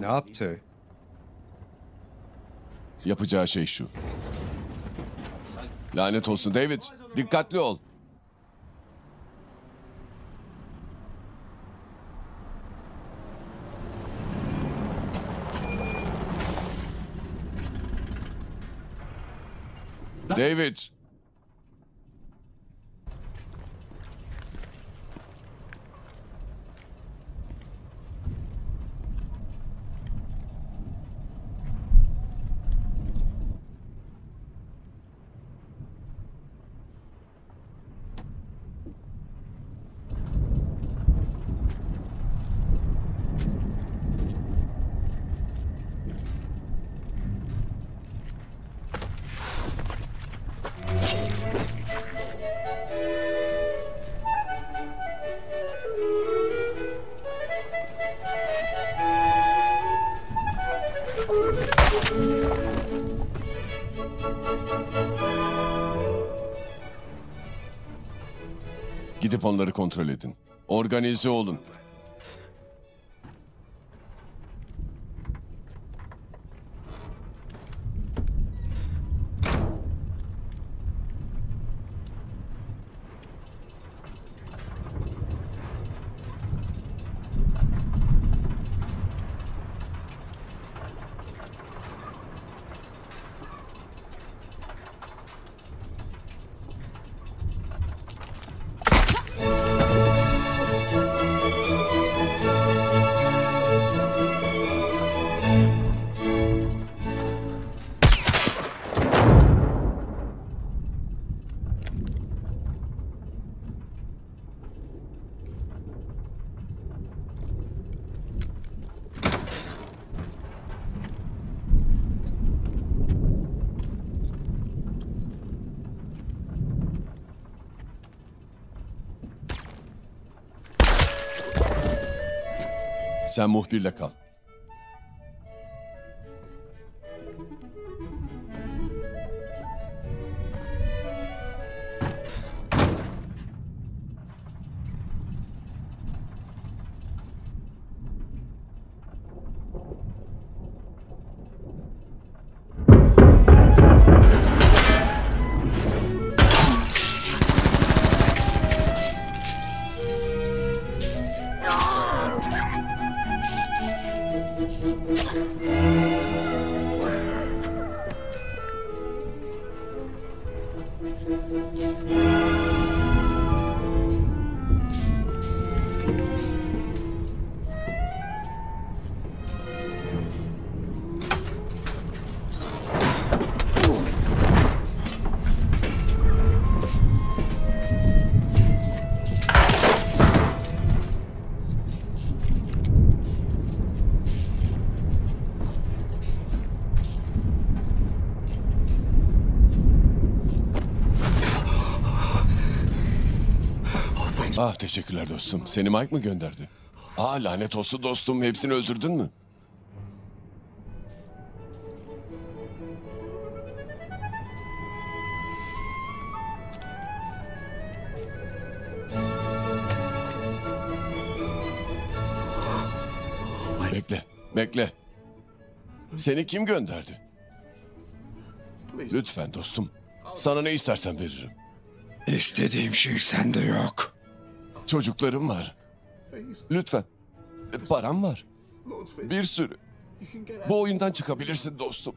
Ne yaptı? Yapacağı şey şu. Lanet olsun David. Dikkatli ol. David. Organize olun. Sen muhbirle kal. Ah teşekkürler dostum. Seni Mike mı gönderdi? Aa lanet olsun dostum. Hepsini öldürdün mü? Bekle, bekle. Seni kim gönderdi? Lütfen dostum. Sana ne istersen veririm. İstediğim şey sende yok. Çocuklarım var. Lütfen. Param var. Bir sürü. Bu oyundan çıkabilirsin dostum.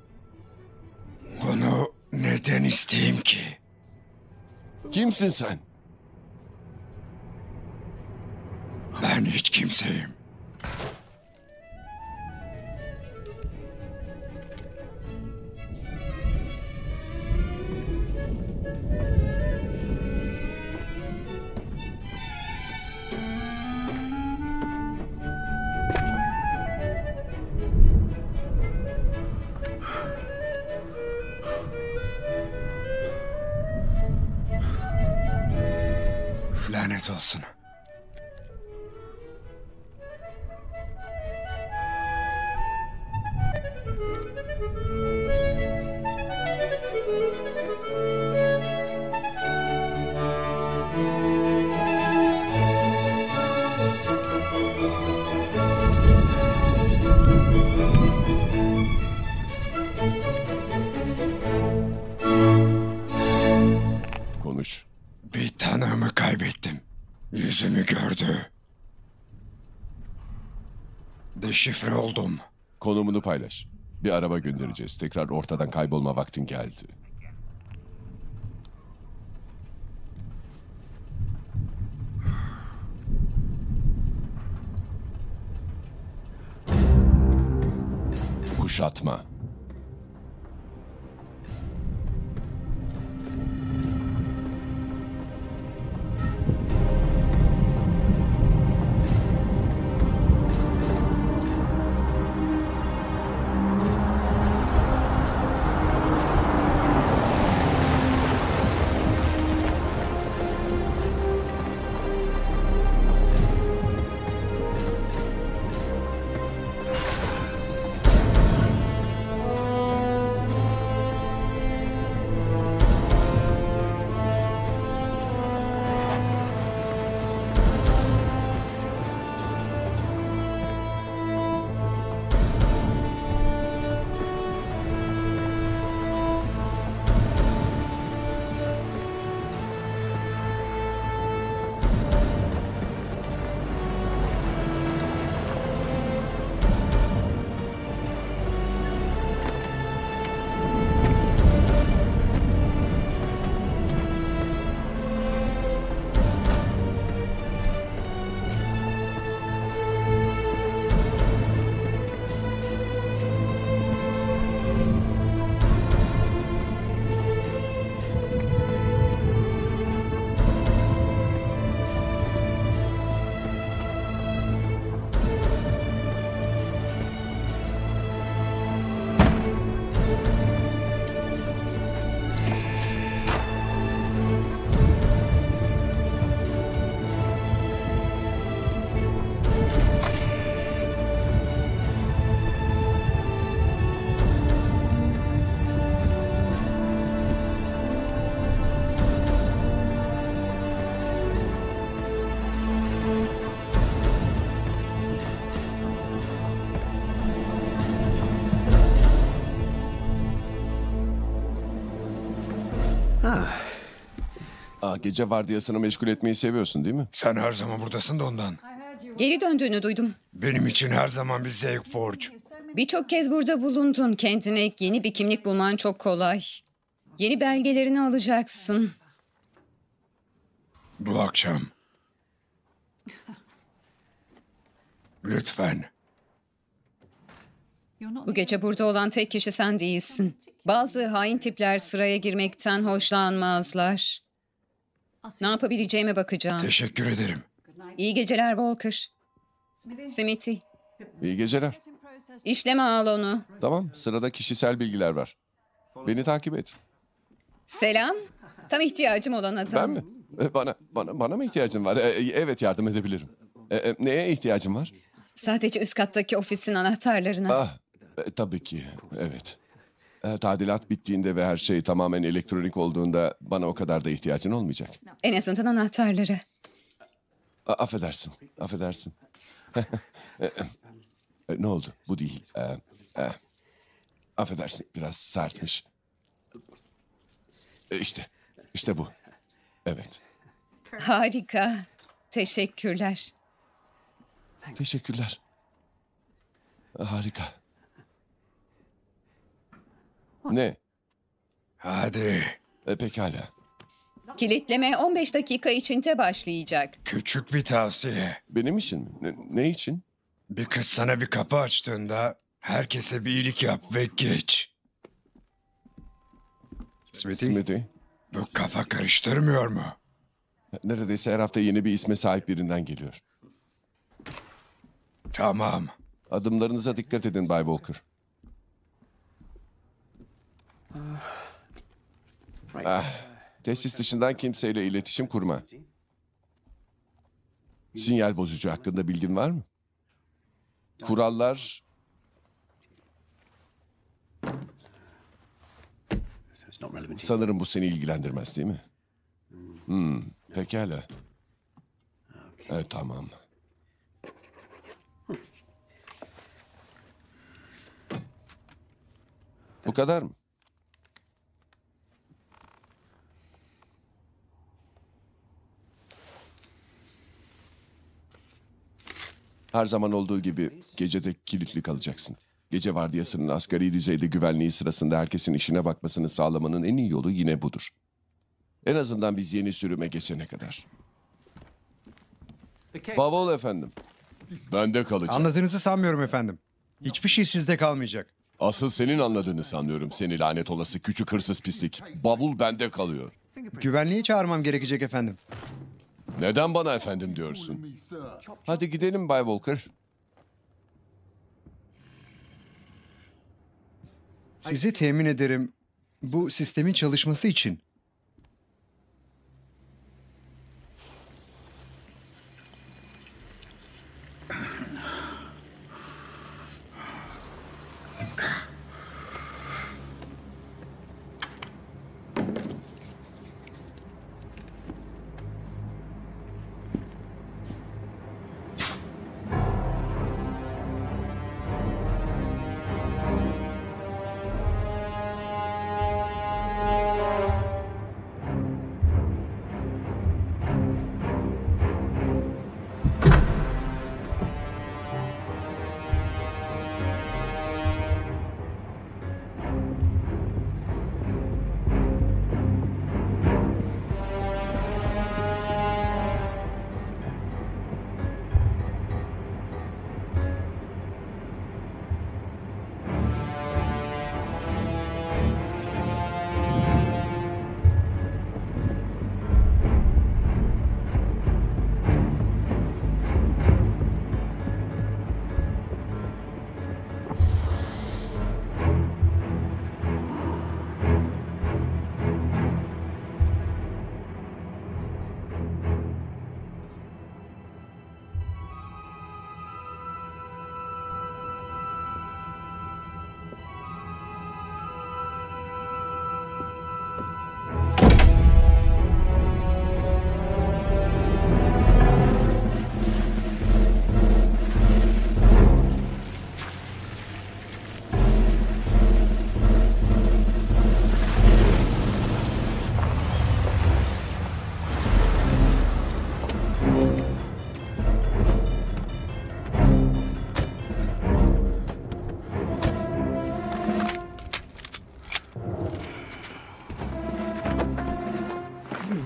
Bunu neden isteyeyim ki? Kimsin sen? Ben hiç kimseyim. Lanet Deşifre oldum. Konumunu paylaş. Bir araba göndereceğiz. Tekrar ortadan kaybolma vaktin geldi. Kuşatma. Gece vardiyasını meşgul etmeyi seviyorsun değil mi? Sen her zaman buradasın da ondan. Geri döndüğünü duydum. Benim için her zaman bir zevk Forge. Birçok kez burada bulundun. Kendine yeni bir kimlik bulman çok kolay. Yeni belgelerini alacaksın. Bu akşam. Lütfen. Bu gece burada olan tek kişi sen değilsin. Bazı hain tipler sıraya girmekten hoşlanmazlar. Ne yapabileceğime bakacağım. Teşekkür ederim. İyi geceler Walker. Smithy. İyi geceler. İşleme al onu. Tamam, sırada kişisel bilgiler var. Beni takip et. Selam. Tam ihtiyacım olan adam. Ben mi? E, Bana, bana, bana mı ihtiyacın var? E, e, evet, yardım edebilirim. E, e, neye ihtiyacın var? Sadece üst kattaki ofisin anahtarlarına. Ah, e, tabii ki, evet. E, tadilat bittiğinde ve her şey tamamen elektronik olduğunda bana o kadar da ihtiyacın olmayacak. En azından anahtarları. A- affedersin, affedersin. E, e, ne oldu? Bu değil. E, e, affedersin, biraz sertmiş. E, işte, işte bu. Evet. Harika. Teşekkürler. Teşekkürler. Harika. Ne? Hadi. E, pekala. Kilitleme 15 dakika içinde başlayacak. Küçük bir tavsiye. Benim için mi? Ne, ne için? Bir kız sana bir kapı açtığında herkese bir iyilik yap ve geç. Smithy, Smithy. bu kafa karıştırmıyor mu? Neredeyse her hafta yeni bir isme sahip birinden geliyor. Tamam. Adımlarınıza dikkat edin Bay Walker. Ah, tesis dışından kimseyle iletişim kurma. Sinyal bozucu hakkında bilgin var mı? Kurallar sanırım bu seni ilgilendirmez değil mi? Hmm, pekala. Evet, tamam. Bu kadar mı? Her zaman olduğu gibi gecede kilitli kalacaksın. Gece vardiyasının asgari düzeyde güvenliği sırasında herkesin işine bakmasını sağlamanın en iyi yolu yine budur. En azından biz yeni sürüme geçene kadar. Bavul efendim. Bende kalacak. Anladığınızı sanmıyorum efendim. Hiçbir şey sizde kalmayacak. Asıl senin anladığını sanıyorum seni lanet olası küçük hırsız pislik. Bavul bende kalıyor. Güvenliği çağırmam gerekecek efendim. Neden bana efendim diyorsun? Hadi gidelim Bay Walker. Sizi temin ederim bu sistemin çalışması için.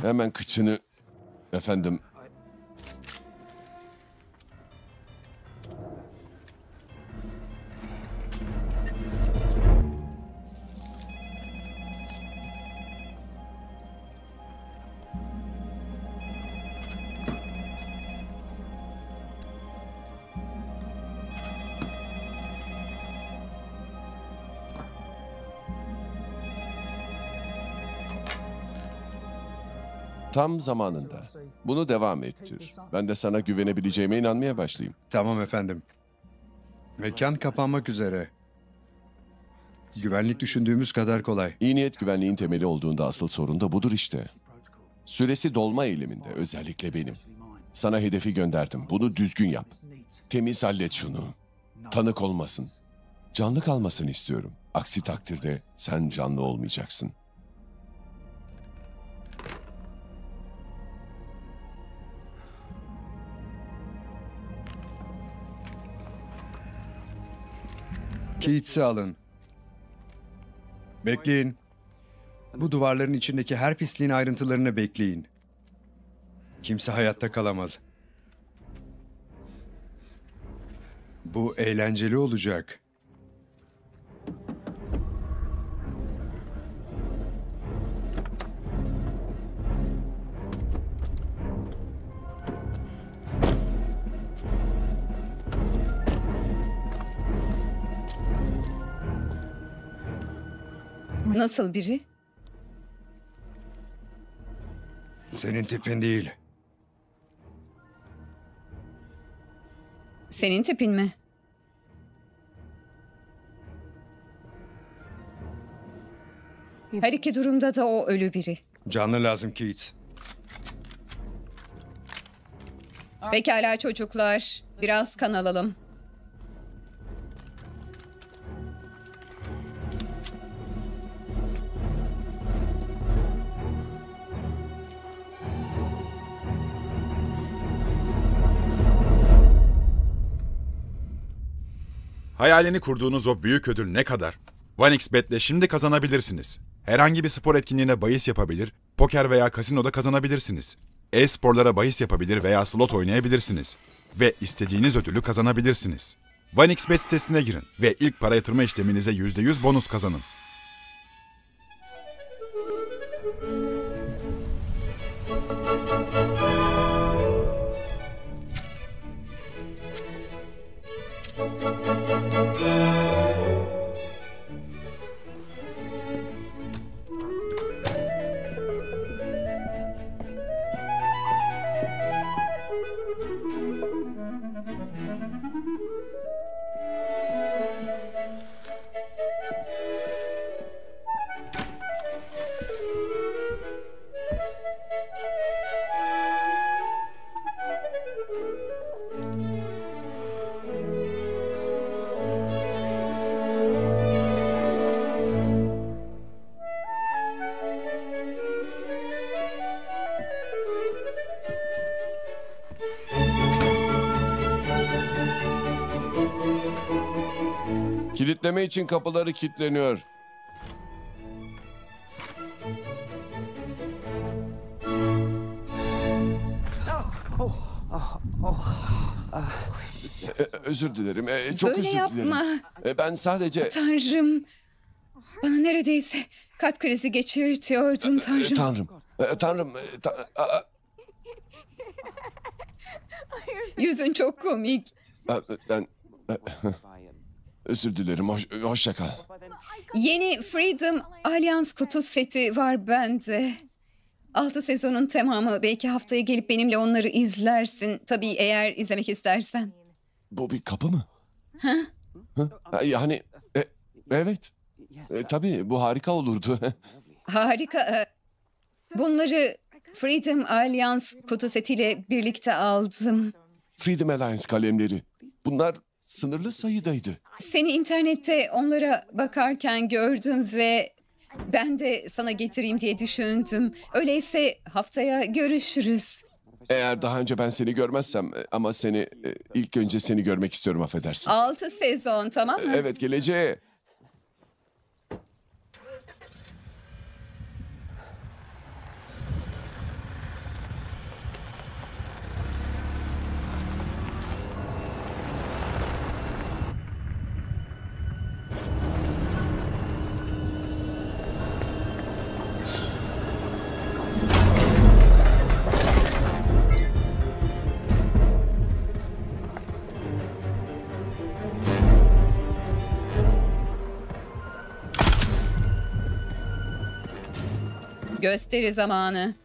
Hemen kıçını... Efendim... Tam zamanında. Bunu devam ettir. Ben de sana güvenebileceğime inanmaya başlayayım. Tamam efendim. Mekan kapanmak üzere. Güvenlik düşündüğümüz kadar kolay. İyi niyet güvenliğin temeli olduğunda asıl sorun da budur işte. Süresi dolma eğiliminde özellikle benim. Sana hedefi gönderdim. Bunu düzgün yap. Temiz hallet şunu. Tanık olmasın. Canlı kalmasını istiyorum. Aksi takdirde sen canlı olmayacaksın. Keats'i alın. Bekleyin. Bu duvarların içindeki her pisliğin ayrıntılarını bekleyin. Kimse hayatta kalamaz. Bu eğlenceli olacak. Nasıl biri? Senin tipin değil. Senin tipin mi? Her iki durumda da o ölü biri. Canlı lazım Keats. Pekala çocuklar, biraz kan alalım. Hayalini kurduğunuz o büyük ödül ne kadar? OneXBet'le şimdi kazanabilirsiniz. Herhangi bir spor etkinliğine bahis yapabilir, poker veya kasinoda kazanabilirsiniz. E-sporlara bahis yapabilir veya slot oynayabilirsiniz. Ve istediğiniz ödülü kazanabilirsiniz. OneXBet sitesine girin ve ilk para yatırma işleminize %100 bonus kazanın. İçin kapıları kilitleniyor. Ee, özür dilerim. Ee, çok Böyle özür yapma. dilerim. Ee, ben sadece... Tanrım. Bana neredeyse kalp krizi geçirtiyordun Ee, Tanrım. Tanrım. Ee, Tanrım. e, ta- Yüzün çok komik. aa, Ben... Özür dilerim. Hoş, hoşça kal. Yeni Freedom Alliance kutu seti var bende. Altı sezonun tamamı. Belki haftaya gelip benimle onları izlersin. Tabii eğer izlemek istersen. Bu bir kapı mı? Hı? Ha, Yani... e, evet. E, tabii bu harika olurdu. Harika. Ee, Bunları Freedom Alliance kutu setiyle birlikte aldım. Freedom Alliance kalemleri. Bunlar sınırlı sayıdaydı. Seni internette onlara bakarken gördüm ve ben de sana getireyim diye düşündüm. Öyleyse haftaya görüşürüz. Eğer daha önce ben seni görmezsem e, ama seni e, ilk önce seni görmek istiyorum affedersin. Altı sezon tamam mı? Evet geleceğe. Gösteri zamanı.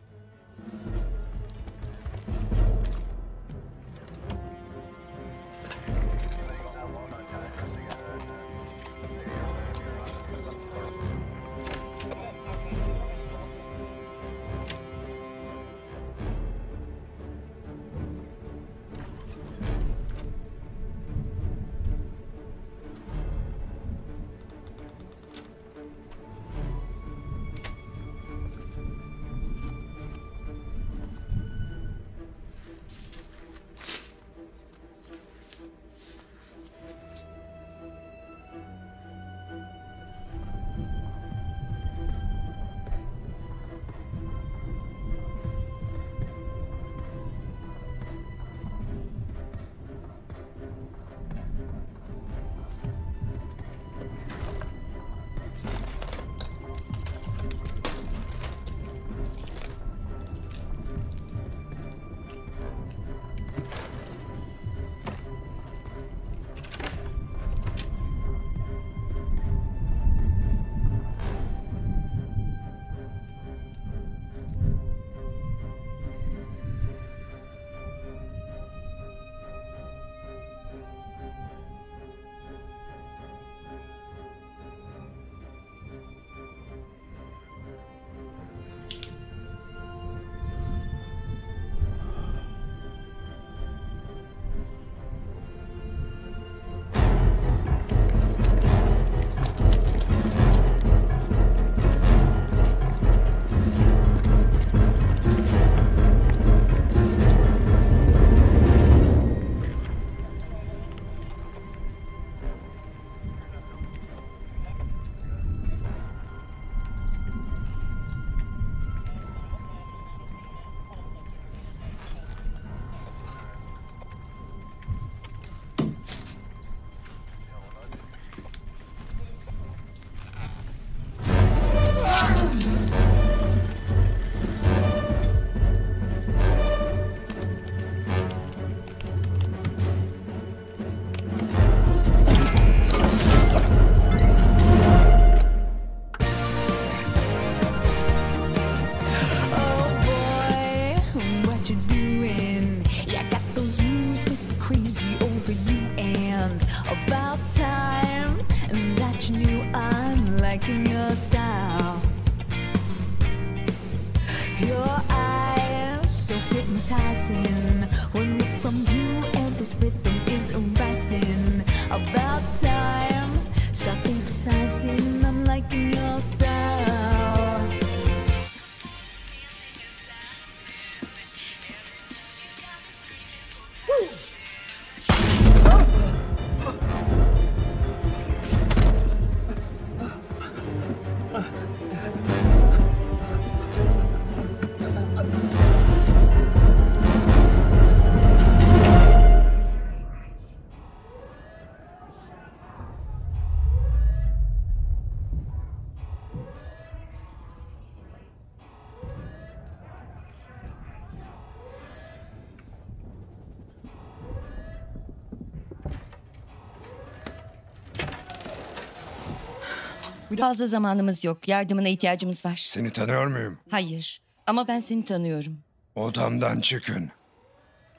Fazla zamanımız yok. Yardımına ihtiyacımız var. Seni tanıyor muyum? Hayır. Ama ben seni tanıyorum. Odamdan çıkın.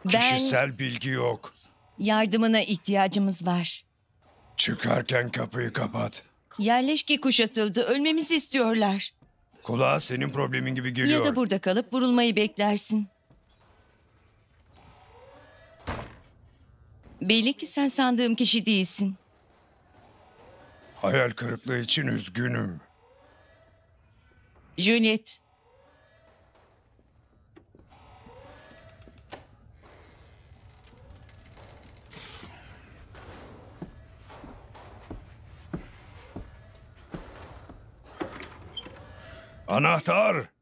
Ben Kişisel bilgi yok. yardımına ihtiyacımız var. Çıkarken kapıyı kapat. Yerleşke kuşatıldı. Ölmemizi istiyorlar. Kulağa senin problemin gibi geliyor. Ya da burada kalıp vurulmayı beklersin. Belli ki sen sandığım kişi değilsin. Hayal kırıklığı için üzgünüm. Juliet. Anahtar!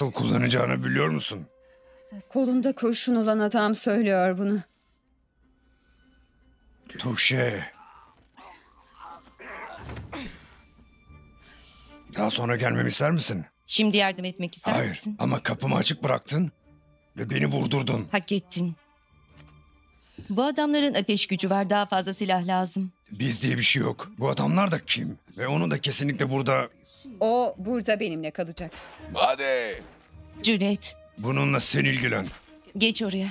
Nasıl kullanacağını biliyor musun? Kolunda kurşun olan adam söylüyor bunu. Tuşe. Daha sonra gelmemi ister misin? Şimdi yardım etmek ister Hayır misin? ama kapımı açık bıraktın ve beni vurdurdun. Hak ettin. Bu adamların ateş gücü var. Daha fazla silah lazım. Biz diye bir şey yok. Bu adamlar da kim? Ve onu da kesinlikle burada... O burada benimle kalacak. Hadi. Juliet, Bununla sen ilgilen. geç oraya.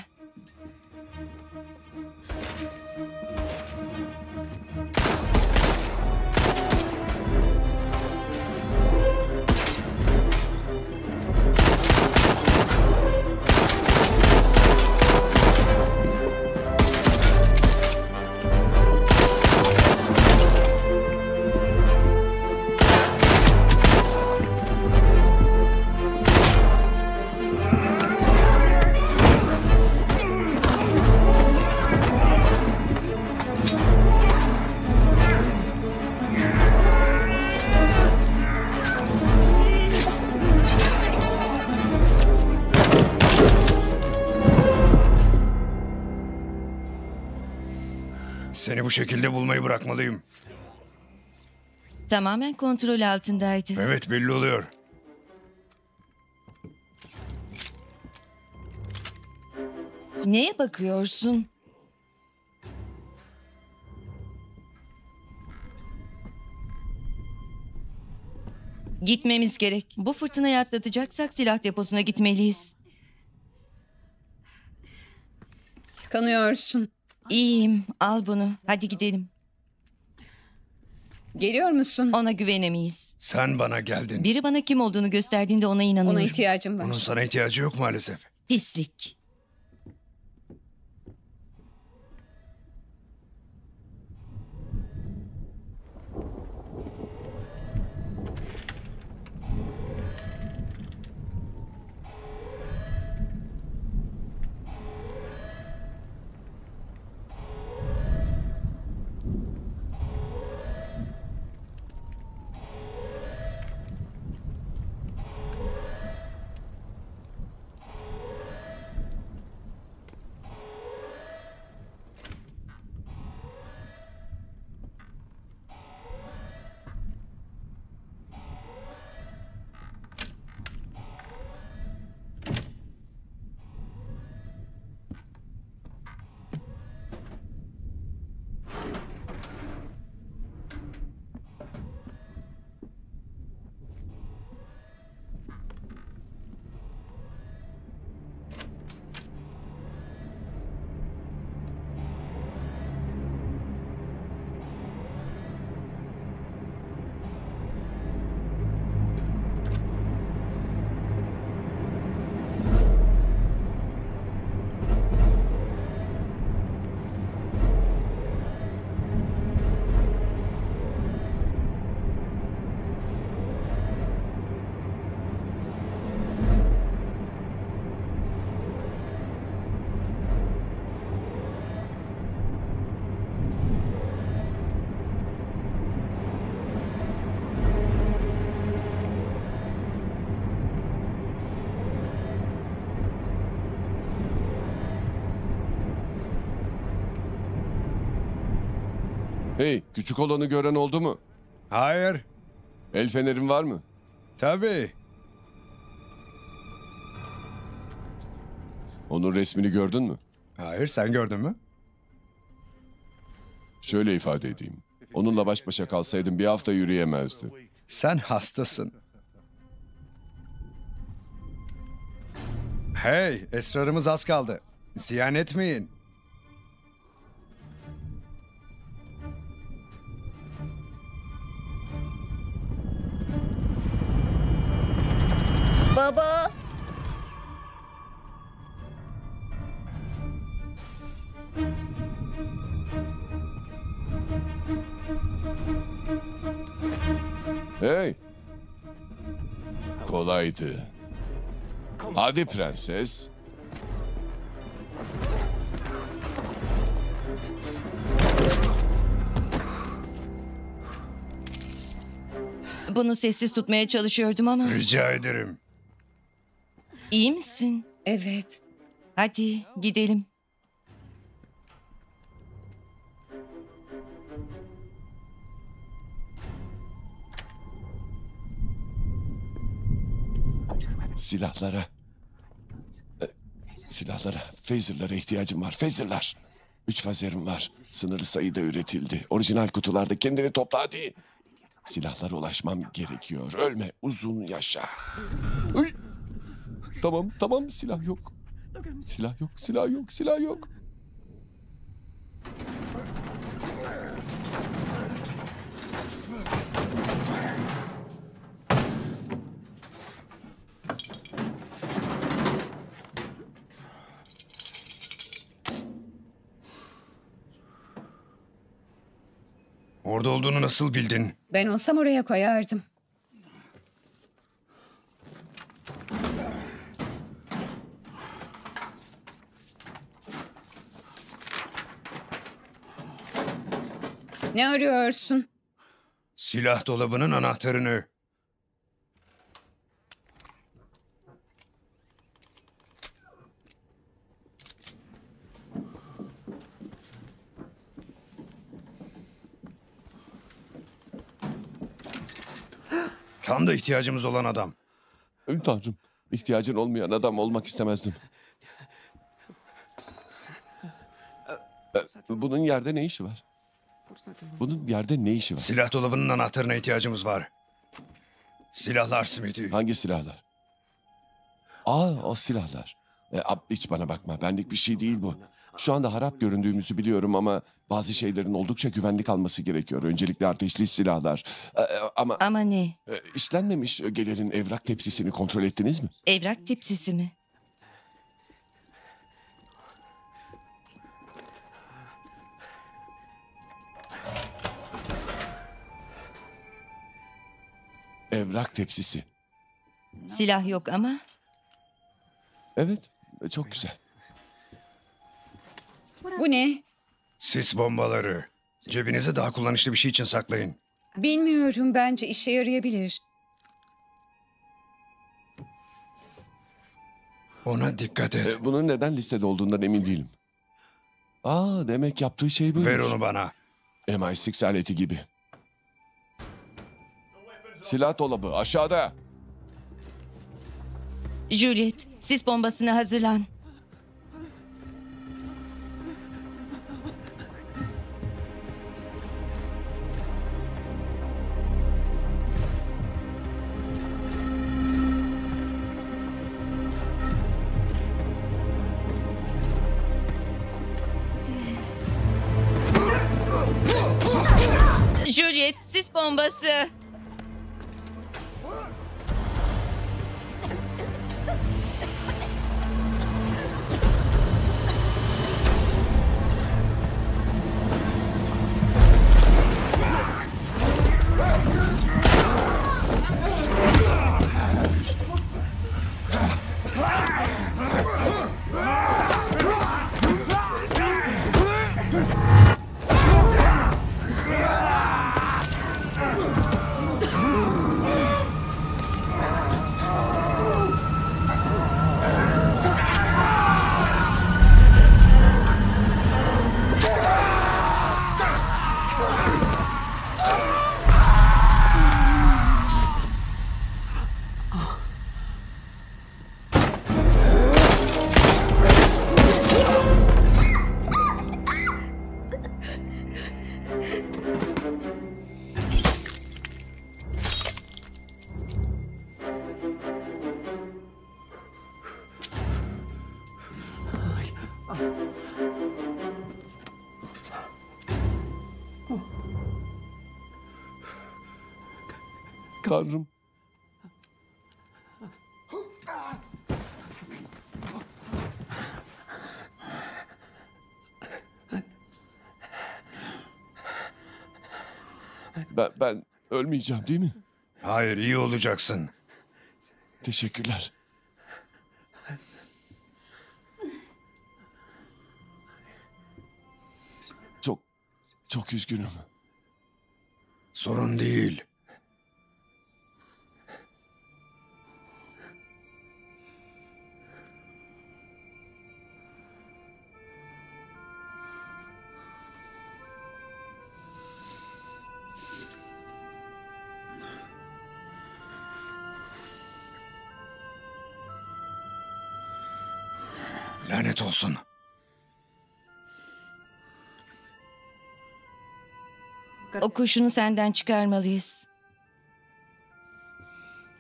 Bu şekilde bulmayı bırakmalıyım. Tamamen kontrol altındaydı. Evet belli oluyor. Neye bakıyorsun? Gitmemiz gerek. Bu fırtınayı atlatacaksak silah deposuna gitmeliyiz. Kanıyorsun. İyiyim. Al bunu. Hadi gidelim. Geliyor musun? Ona güvenemeyiz. Sen bana geldin. Biri bana kim olduğunu gösterdiğinde ona inanıyorum. Ona ihtiyacım Onun var. sana ihtiyacı yok maalesef. Pislik. Hey, küçük olanı gören oldu mu? Hayır. El fenerin var mı? Tabii. Onun resmini gördün mü? Hayır sen gördün mü? Şöyle ifade edeyim. Onunla baş başa kalsaydım bir hafta yürüyemezdi. Sen hastasın. Hey, esrarımız az kaldı. Ziyan etmeyin. Baba. Hey! Kolaydı. Hadi prenses. Bunu sessiz tutmaya çalışıyordum ama. Rica ederim. İyi misin? Evet. Hadi gidelim. Silahlara. e, Silahlara, phaser'lara ihtiyacım var. Phaser'lar. Üç fazerim var. Sınırlı sayıda üretildi. Orijinal kutularda kendini topla hadi. Silahlara ulaşmam gerekiyor. Ölme, uzun yaşa. Ay! Tamam, tamam silah yok. Silah yok, silah yok, silah yok. Orada olduğunu nasıl bildin? Ben olsam oraya koyardım. Ne arıyorsun? Silah dolabının anahtarını. Tam da ihtiyacımız olan adam. Ey Tanrım, ihtiyacın olmayan adam olmak istemezdim. Ee, bunun yerde ne işi var? Bunun yerde ne işi var? Silah dolabının anahtarına ihtiyacımız var. Silahlar Smithy. Hangi silahlar? Aa o silahlar. E, ab- hiç bana bakma. Benlik bir şey değil bu. Şu anda harap göründüğümüzü biliyorum ama bazı şeylerin oldukça güvenlik alması gerekiyor. Öncelikle ateşli silahlar. E, e, ama Ama ne? e, işlenmemiş ögelerin evrak tepsisini kontrol ettiniz mi? Evrak tepsisi mi? Evrak tepsisi. Silah yok ama Evet, çok güzel. Bu ne? Sis bombaları. Cebinize daha kullanışlı bir şey için saklayın. Bilmiyorum bence işe yarayabilir. Ona dikkat et. E, bunun neden listede olduğundan emin değilim. Aa demek yaptığı şey buymuş. Ver onu bana. MI6 aleti gibi. Silah dolabı aşağıda. Juliet, sis bombasına hazırlan. Juliet, sis bombası. Tanrım. Ben, ben ölmeyeceğim değil mi? Hayır iyi olacaksın. Teşekkürler. Çok üzgünüm. Sorun değil. O kurşunu senden çıkarmalıyız.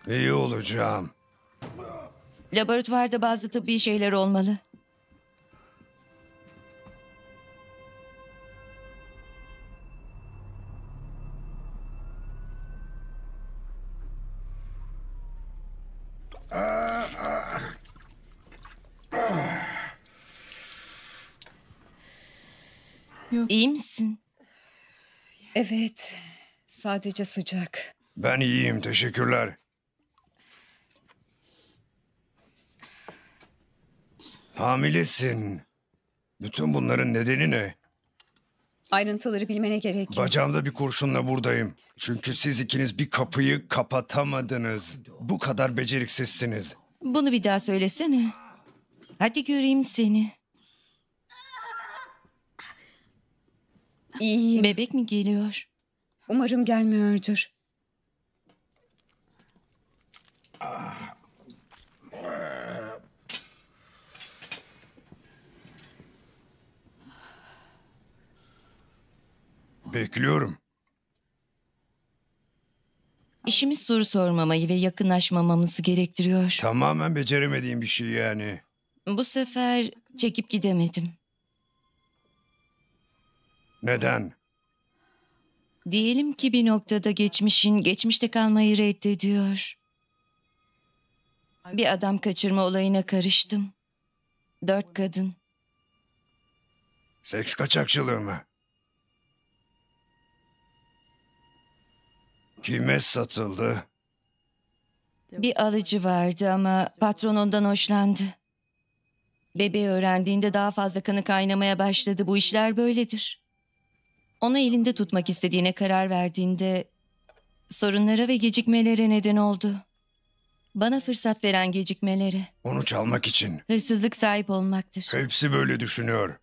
İyi olacağım. Laboratuvarda bazı tıbbi şeyler olmalı. Evet. Sadece sıcak. Ben iyiyim teşekkürler. Hamilesin. Bütün bunların nedeni ne? Ayrıntıları bilmene gerek yok. Bacağımda bir kurşunla buradayım. Çünkü siz ikiniz bir kapıyı kapatamadınız. Bu kadar beceriksizsiniz. Bunu bir daha söylesene. Hadi göreyim seni. İyiyim. Bebek mi geliyor? Umarım gelmiyordur. Bekliyorum. İşimiz soru sormamayı ve yakınlaşmamamızı gerektiriyor. Tamamen beceremediğim bir şey yani. Bu sefer çekip gidemedim. Neden? Diyelim ki bir noktada geçmişin geçmişte kalmayı reddediyor. Bir adam kaçırma olayına karıştım. Dört kadın. Seks kaçakçılığı mı? Kime satıldı? Bir alıcı vardı ama patron ondan hoşlandı. Bebeği öğrendiğinde daha fazla kanı kaynamaya başladı. Bu işler böyledir. Onu elinde tutmak istediğine karar verdiğinde sorunlara ve gecikmelere neden oldu. Bana fırsat veren gecikmelere. Onu çalmak için. Hırsızlık sahip olmaktır. Hepsi böyle düşünüyor.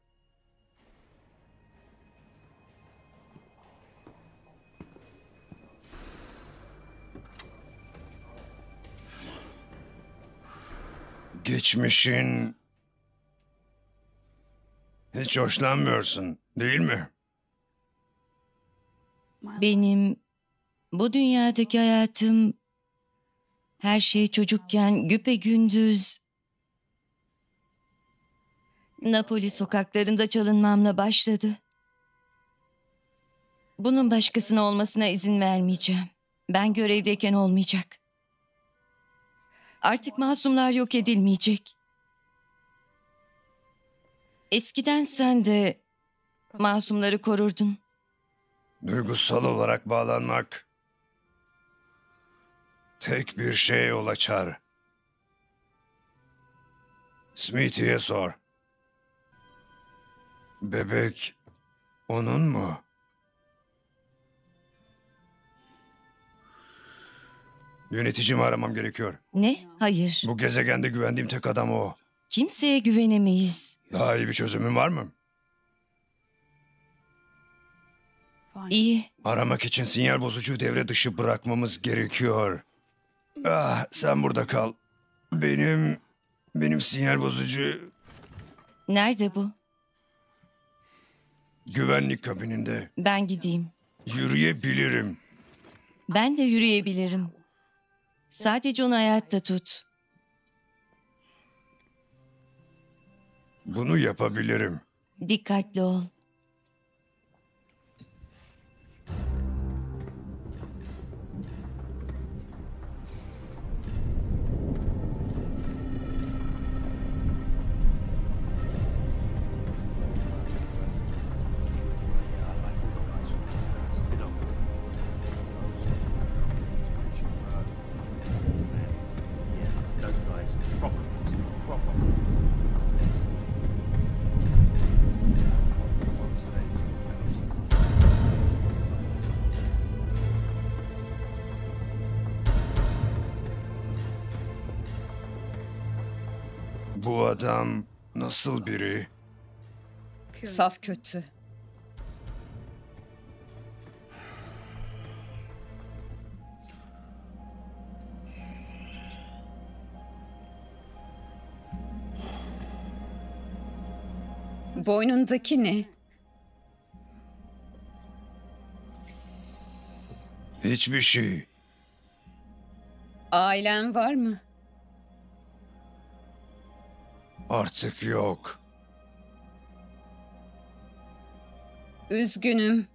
Geçmişin hiç hoşlanmıyorsun, değil mi? Benim bu dünyadaki hayatım her şey çocukken güpe gündüz Napoli sokaklarında çalınmamla başladı. Bunun başkasına olmasına izin vermeyeceğim. Ben görevdeyken olmayacak. Artık masumlar yok edilmeyecek. Eskiden sen de masumları korurdun. Duygusal olarak bağlanmak tek bir şeye yol açar. Smithy'ye sor. Bebek onun mu? Yöneticimi aramam gerekiyor. Ne? Hayır. Bu gezegende güvendiğim tek adam o. Kimseye güvenemeyiz. Daha iyi bir çözümün var mı? İyi. Aramak için sinyal bozucu devre dışı bırakmamız gerekiyor. Ah, sen burada kal. Benim benim sinyal bozucu Nerede bu? güvenlik kabininde. Ben gideyim. Yürüyebilirim. Ben de yürüyebilirim. Sadece onu hayatta tut. Bunu yapabilirim. Dikkatli ol. Adam nasıl biri? Saf kötü. Boynundaki ne? Hiçbir şey. Ailen var mı? Artık yok. Üzgünüm.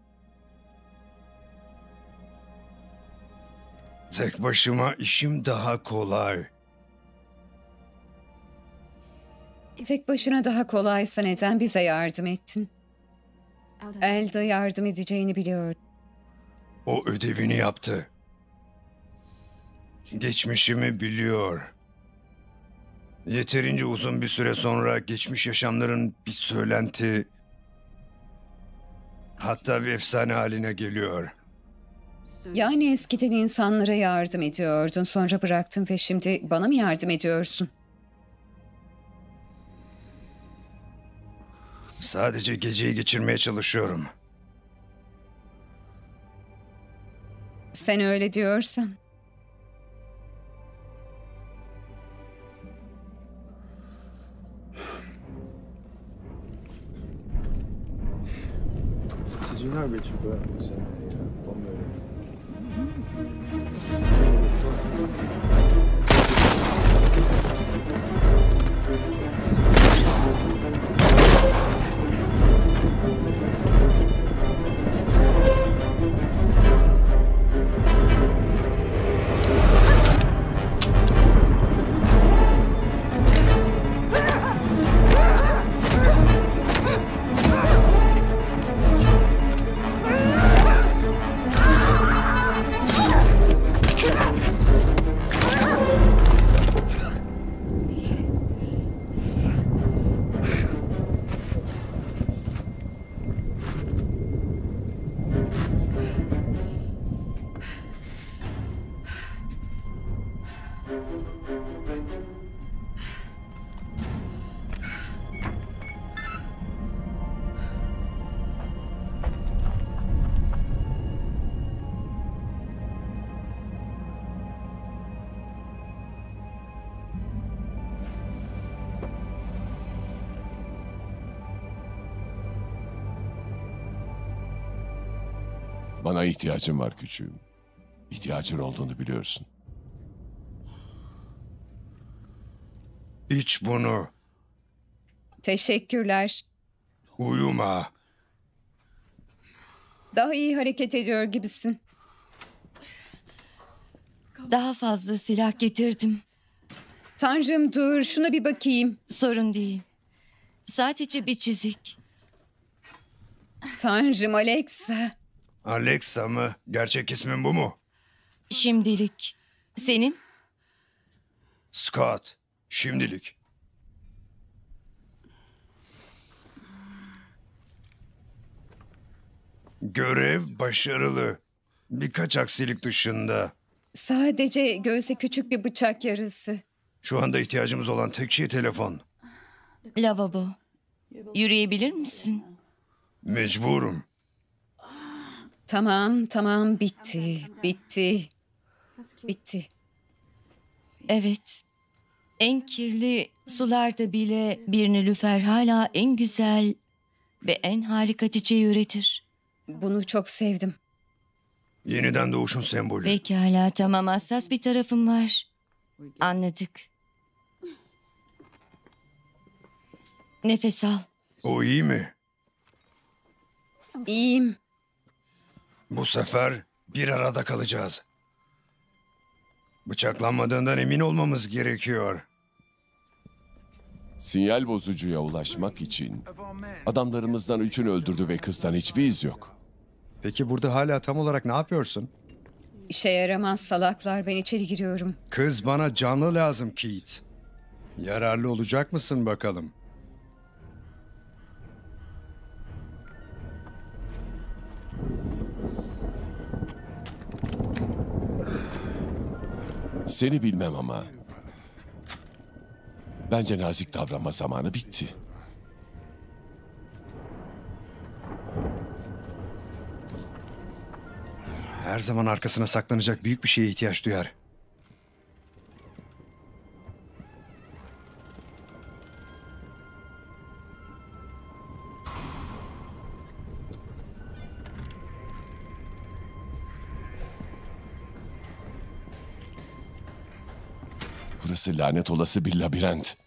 Tek başıma işim daha kolay. Tek başına daha kolaysa neden bize yardım ettin? Elda yardım edeceğini biliyor. O ödevini yaptı. Geçmişimi biliyor. Yeterince uzun bir süre sonra geçmiş yaşamların bir söylenti, hatta bir efsane haline geliyor. Yani eskiden insanlara yardım ediyordun, sonra bıraktın ve şimdi bana mı yardım ediyorsun? Sadece geceyi geçirmeye çalışıyorum. Sen öyle diyorsan. you know Richard Burns. So. Bana ihtiyacın var küçüğüm. İhtiyacın olduğunu biliyorsun. İç bunu. Teşekkürler. Uyuma. Daha iyi hareket ediyor gibisin. Daha fazla silah getirdim. Tanrım dur şuna bir bakayım. Sorun değil. Sadece bir çizik. Tanrım Alexa. Alexa mı? Gerçek ismin bu mu? Şimdilik. Senin? Scott. Şimdilik. Görev başarılı. Birkaç aksilik dışında. Sadece göğse küçük bir bıçak yarası. Şu anda ihtiyacımız olan tek şey telefon. Lavabo. Yürüyebilir misin? Mecburum. Tamam tamam bitti. Bitti. Bitti. Evet. En kirli sularda bile bir nilüfer hala en güzel ve en harika çiçeği üretir. Bunu çok sevdim. Yeniden doğuşun sembolü. Pekala tamam hassas bir tarafım var. Anladık. Nefes al. O iyi mi? İyiyim. Bu sefer bir arada kalacağız. Bıçaklanmadığından emin olmamız gerekiyor. Sinyal bozucuya ulaşmak için adamlarımızdan üçünü öldürdü ve kızdan hiçbir iz yok. Peki burada hala tam olarak ne yapıyorsun? İşe yaramaz salaklar ben içeri giriyorum. Kız bana canlı lazım Keith. Yararlı olacak mısın bakalım? Seni bilmem ama bence nazik davranma zamanı bitti. Her zaman arkasına saklanacak büyük bir şeye ihtiyaç duyar. Burası lanet olası bir labirent.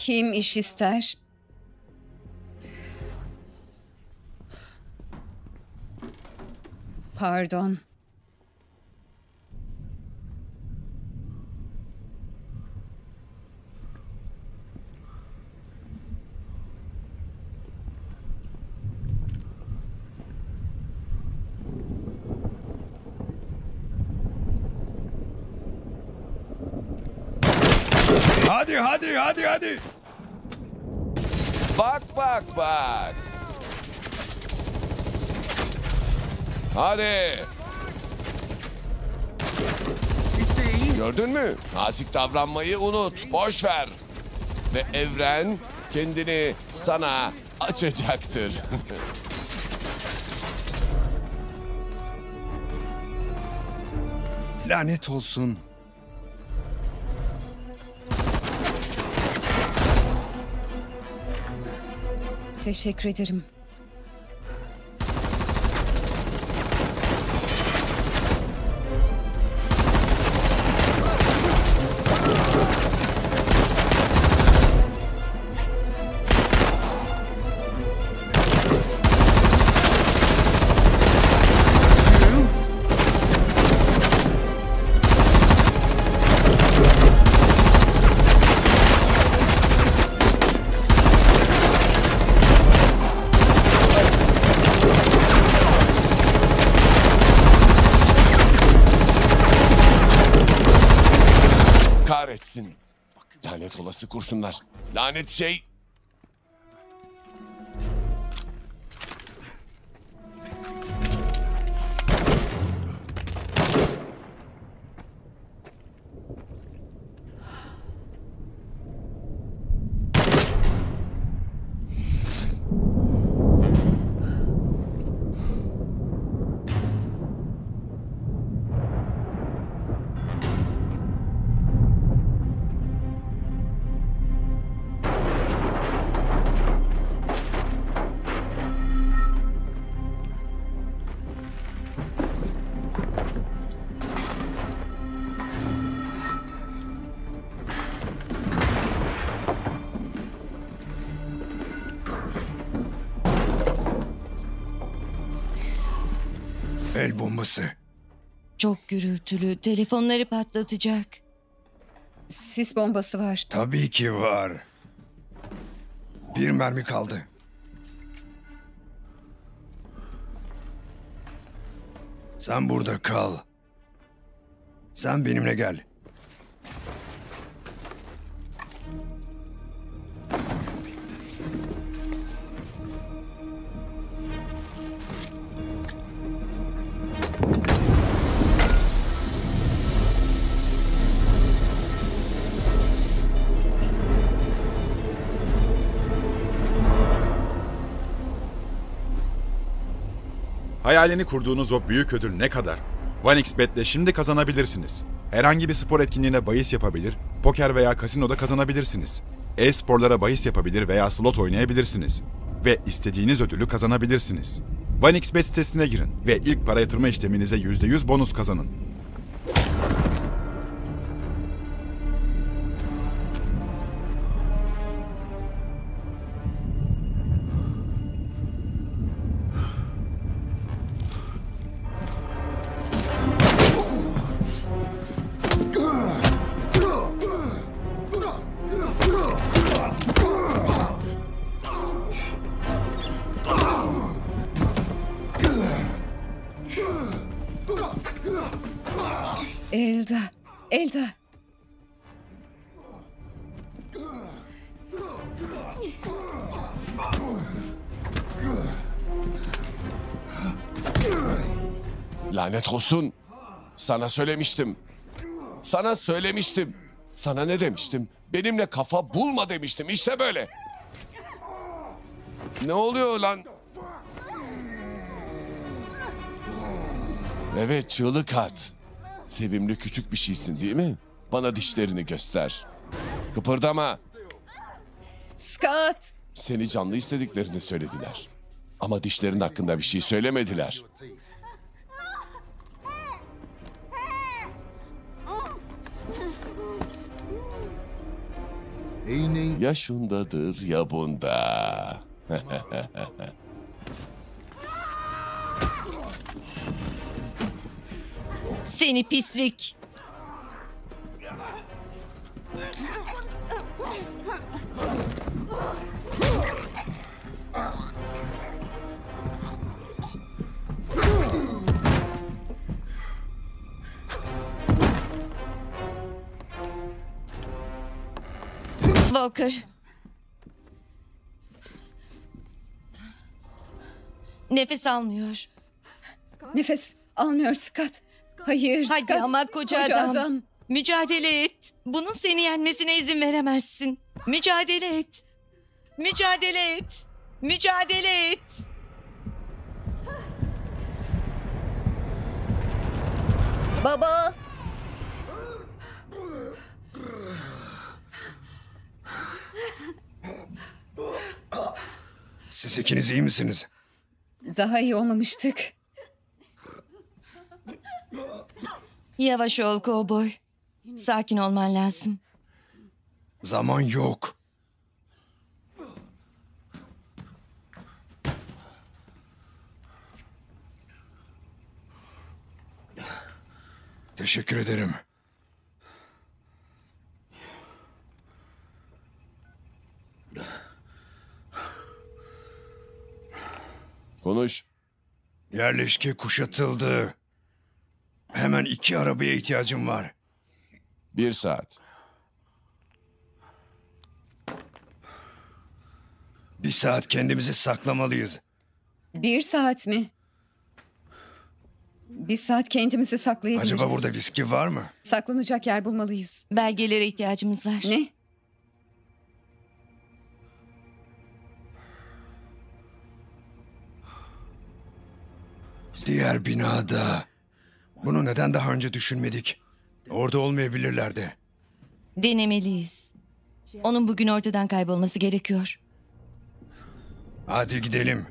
Kim iş ister? Pardon. Hadi hadi hadi hadi. Bak bak bak. Hadi. Gördün mü? Nazik davranmayı unut. Boş ver. Ve evren kendini sana açacaktır. Lanet olsun. Teşekkür ederim. Kurşunlar. Lanet şey. El bombası. Çok gürültülü. Telefonları patlatacak. Sis bombası var. Tabii ki var. Bir mermi kaldı. Sen burada kal. Sen benimle gel. Hayalini kurduğunuz o büyük ödül ne kadar? OneXBet'le şimdi kazanabilirsiniz. Herhangi bir spor etkinliğine bahis yapabilir, poker veya kasinoda kazanabilirsiniz. E-sporlara bahis yapabilir veya slot oynayabilirsiniz. Ve istediğiniz ödülü kazanabilirsiniz. OneXBet sitesine girin ve ilk para yatırma işleminize %100 bonus kazanın. Lanet olsun. Sana söylemiştim. Sana söylemiştim. Sana ne demiştim? Benimle kafa bulma demiştim. İşte böyle. Ne oluyor lan? Evet çığlık at. Sevimli küçük bir şeysin değil mi? Bana dişlerini göster. Kıpırdama. Scott. Seni canlı istediklerini söylediler. Ama dişlerin hakkında bir şey söylemediler. Ya şundadır ya bunda. Seni pislik. Walker. Nefes almıyor. Nefes almıyor Scott. Hayır Hadi Scott. ama koca, adam. Mücadele et. Bunun seni yenmesine izin veremezsin. Mücadele et. Mücadele et. Mücadele et. Baba. Siz ikiniz iyi misiniz? Daha iyi olmamıştık. Yavaş ol kovboy. Sakin olman lazım. Zaman yok. Teşekkür ederim. Konuş. Yerleşke kuşatıldı. Hemen iki arabaya ihtiyacım var. Bir saat. Bir saat kendimizi saklamalıyız. Bir saat mi? Bir saat kendimizi saklayabiliriz. Acaba burada viski var mı? Saklanacak yer bulmalıyız. Belgelere ihtiyacımız var. Ne? Diğer binada. Bunu neden daha önce düşünmedik? Orada olmayabilirlerdi. Denemeliyiz. Onun bugün ortadan kaybolması gerekiyor. Hadi gidelim.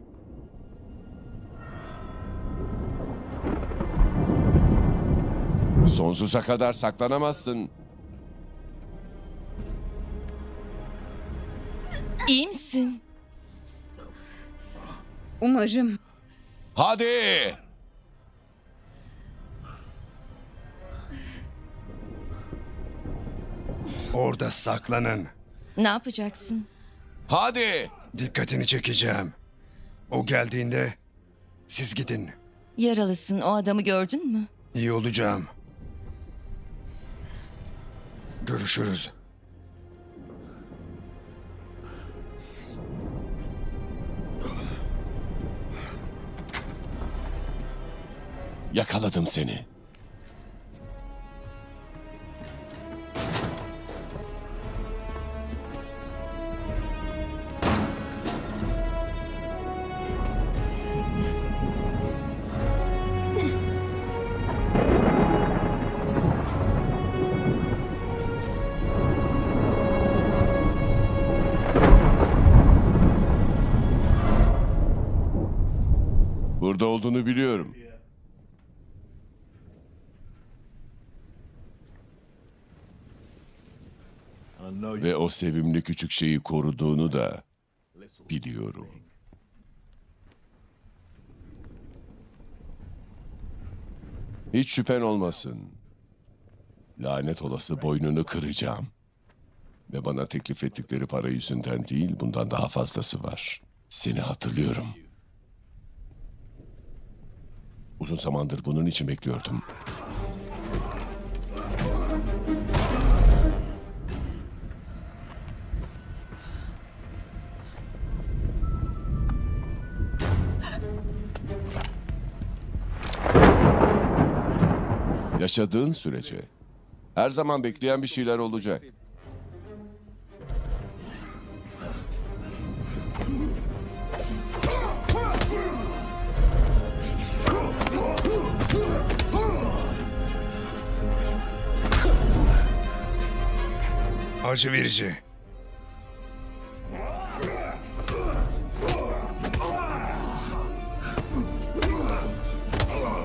Sonsuza kadar saklanamazsın. İyi misin? Umarım. Hadi! Orada saklanın. Ne yapacaksın? Hadi! Dikkatini çekeceğim. O geldiğinde siz gidin. Yaralısın. O adamı gördün mü? İyi olacağım. Görüşürüz. Yakaladım seni. Burada olduğunu biliyorum. Ve o sevimli küçük şeyi koruduğunu da biliyorum. Hiç şüphen olmasın. Lanet olası boynunu kıracağım. Ve bana teklif ettikleri para yüzünden değil, bundan daha fazlası var. Seni hatırlıyorum. Uzun zamandır bunun için bekliyordum. Yaşadığın sürece her zaman bekleyen bir şeyler olacak. Acı verici.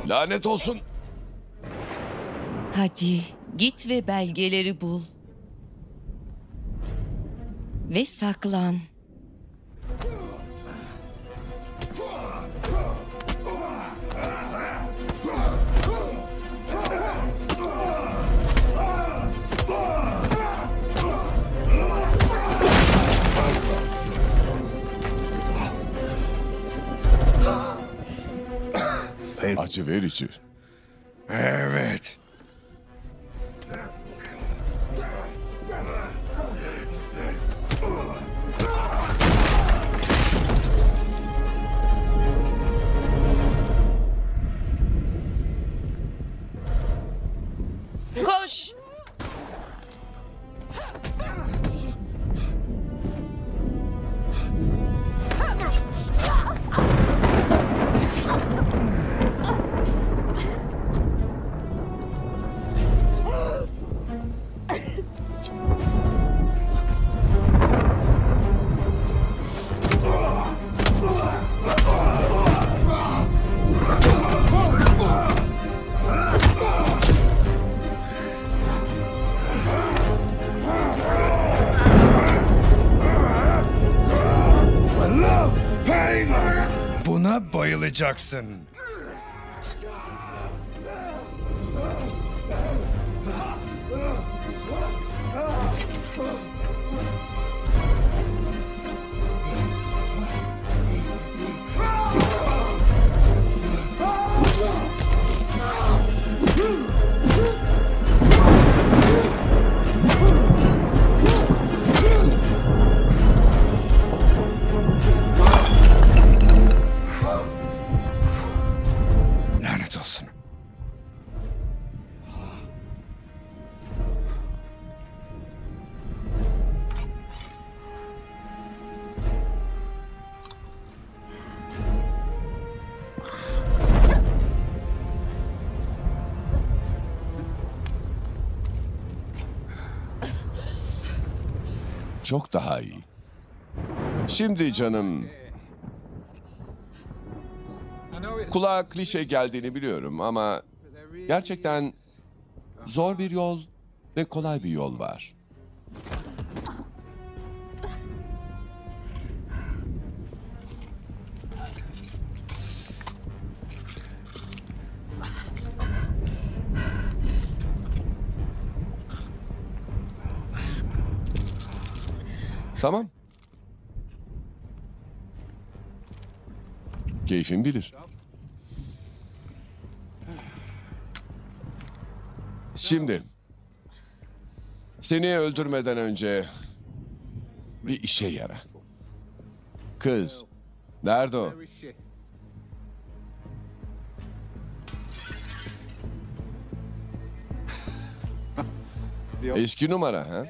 Lanet olsun. Hadi git ve belgeleri bul. Ve saklan. Acı verici. Evet. Jackson. Çok daha iyi. Şimdi canım, kulağa klişe geldiğini biliyorum ama gerçekten zor bir yol ve kolay bir yol var. Tamam. Keyfin bilir. Şimdi seni öldürmeden önce bir işe yara. Kız, nerede o? Eski numara ha?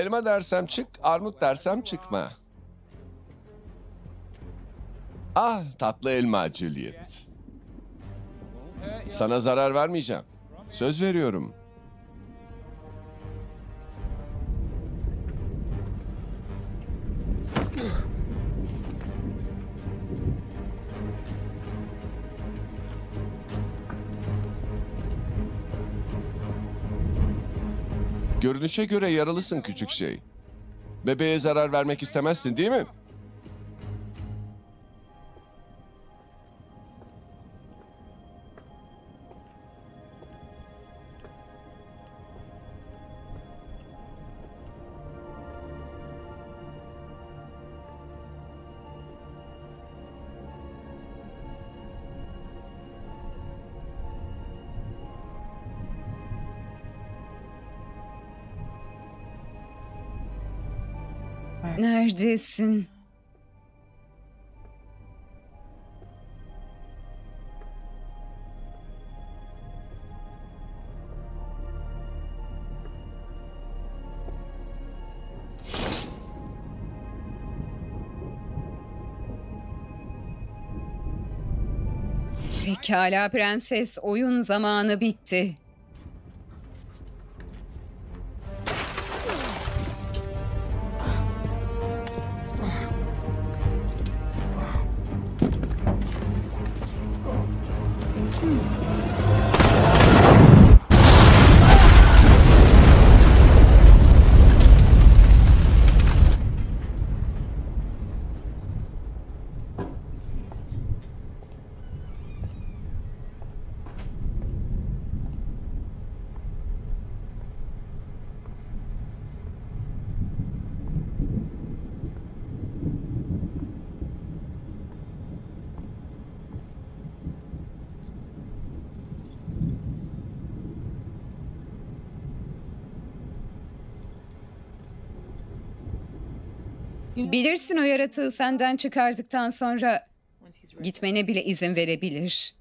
Elma dersem çık, armut dersem çıkma. Ah tatlı elma Juliet. Sana zarar vermeyeceğim. Söz veriyorum. Görünüşe göre yaralısın küçük şey. Bebeğe zarar vermek istemezsin değil mi? Neredesin? Pekala prenses, oyun zamanı bitti. Bilirsin o yaratığı senden çıkardıktan sonra gitmene bile izin verebilir.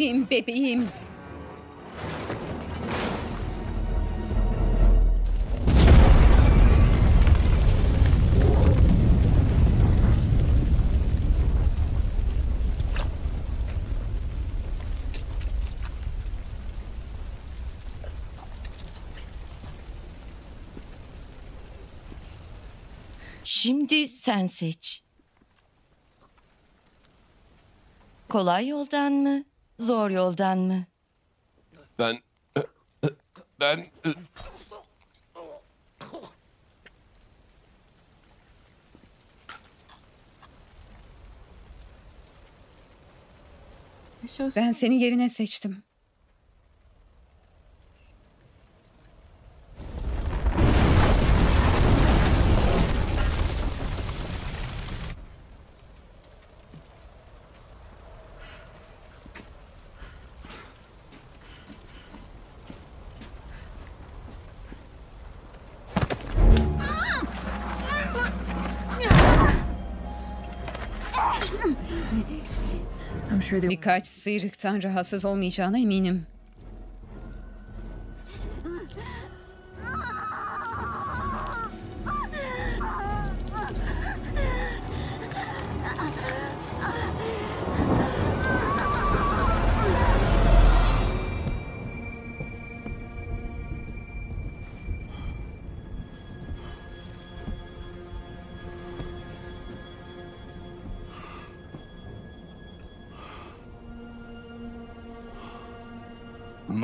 Benim bebeğim. Şimdi sen seç. Kolay yoldan mı, zor yoldan mı? Ben... Ben... Ben seni yerine seçtim. Birkaç sıyrıktan rahatsız olmayacağına eminim.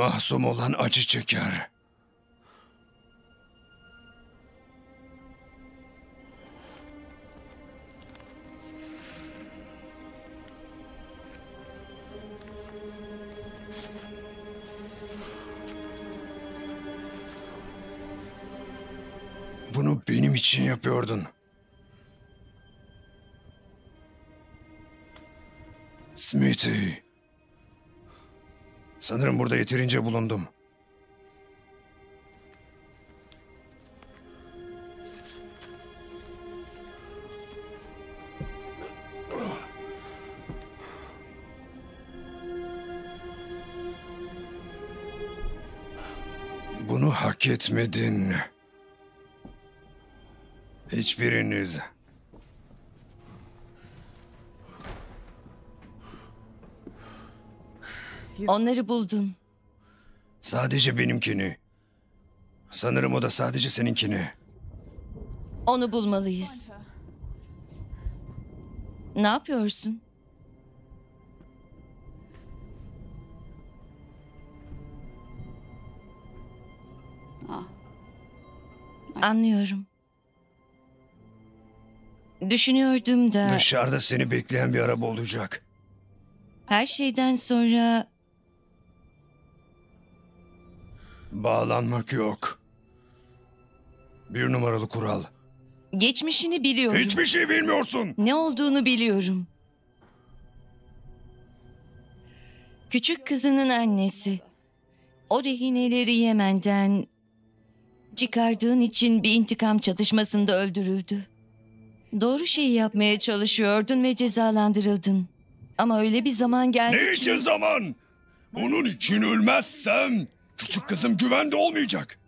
Mahzum olan acı çeker. Bunu benim için yapıyordun. Smithy. Sanırım burada yeterince bulundum. Bunu hak etmedin. Hiçbiriniz. Onları buldun. Sadece benimkini. Sanırım o da sadece seninkini. Onu bulmalıyız. Ne yapıyorsun? Anlıyorum. Düşünüyordum da Dışarıda seni bekleyen bir araba olacak. her şeyden sonra Bağlanmak yok. Bir numaralı kural. geçmişini biliyorum. Hiçbir şey bilmiyorsun. Ne olduğunu biliyorum. Küçük kızının annesi. O rehineleri Yemen'den çıkardığın için bir intikam çatışmasında öldürüldü. Doğru şeyi yapmaya çalışıyordun ve cezalandırıldın. Ama öyle bir zaman geldi Ne ki... için zaman? Bunun için ölmezsem küçük kızım güvende olmayacak.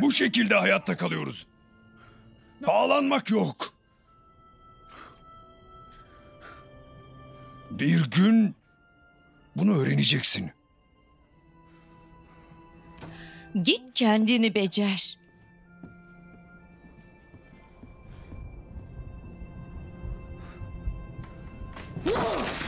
Bu şekilde hayatta kalıyoruz. Bağlanmak yok. Bir gün bunu öğreneceksin. Git kendini becer. Hayır.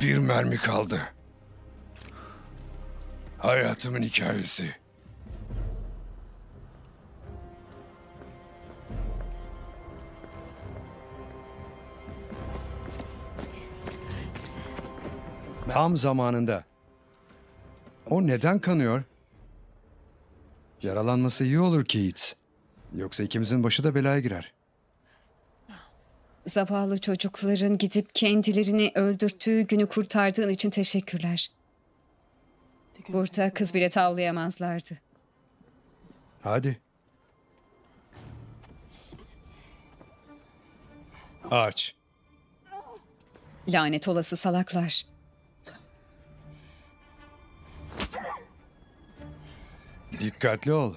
Bir mermi kaldı. Hayatımın hikayesi. Tam zamanında. O neden kanıyor? Yaralanması iyi olur Keats. Yoksa ikimizin başı da belaya girer. Zavallı çocukların gidip kendilerini öldürttüğü günü kurtardığın için teşekkürler. Burada kız bile tavlayamazlardı. Hadi. Aç. Lanet olası salaklar. Dikkatli ol.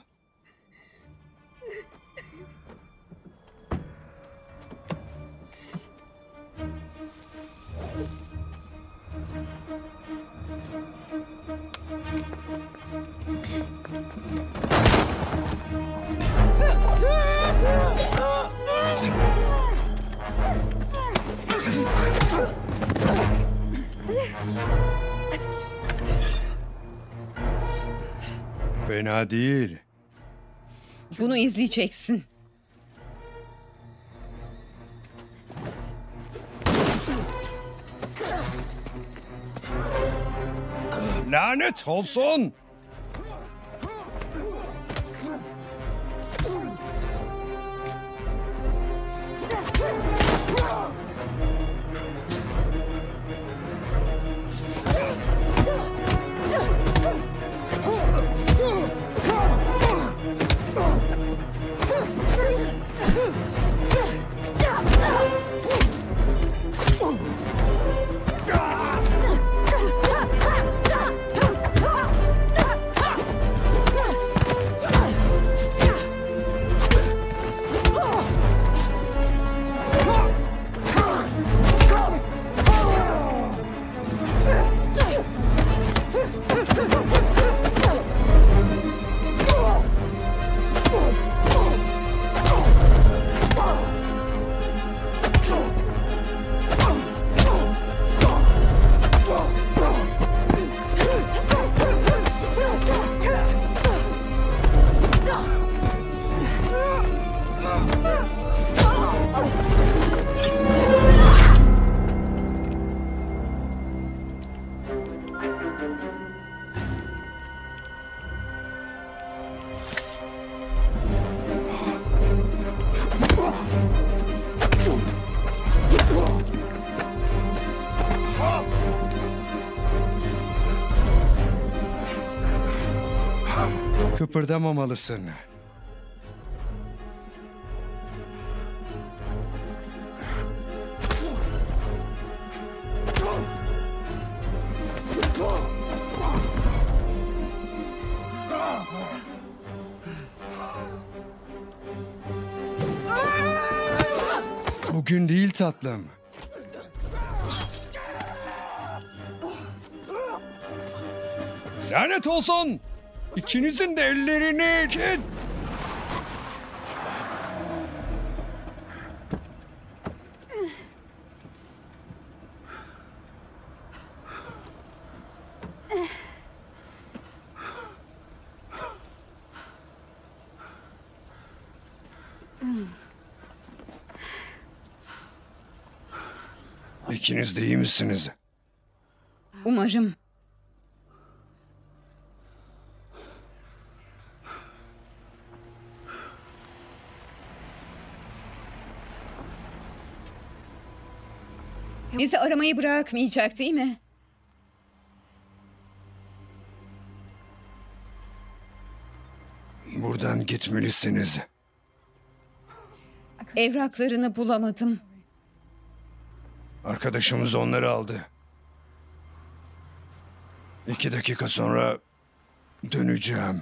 Fena değil. Bunu izleyeceksin. Lanet olsun. Kıpırdamamalısın. Bugün değil tatlım. Lanet olsun! İkinizin de ellerini git! İkiniz de iyi misiniz? Umarım. Bizi aramayı bırakmayacak değil mi? Buradan gitmelisiniz. Evraklarını bulamadım. Arkadaşımız onları aldı. İki dakika sonra döneceğim.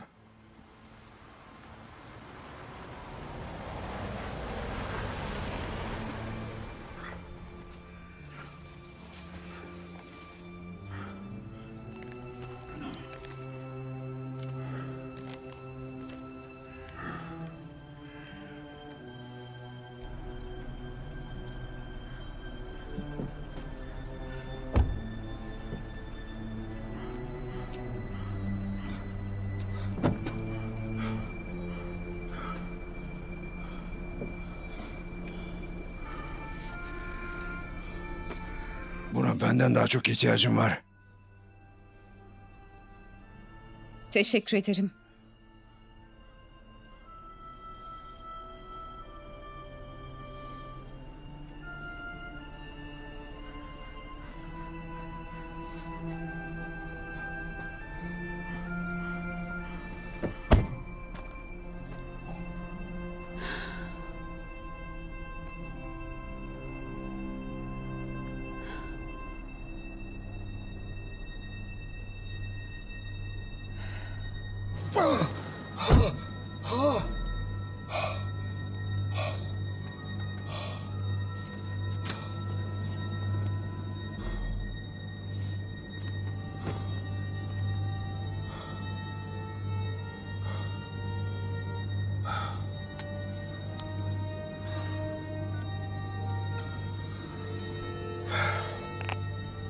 Buna benden daha çok ihtiyacım var. Teşekkür ederim.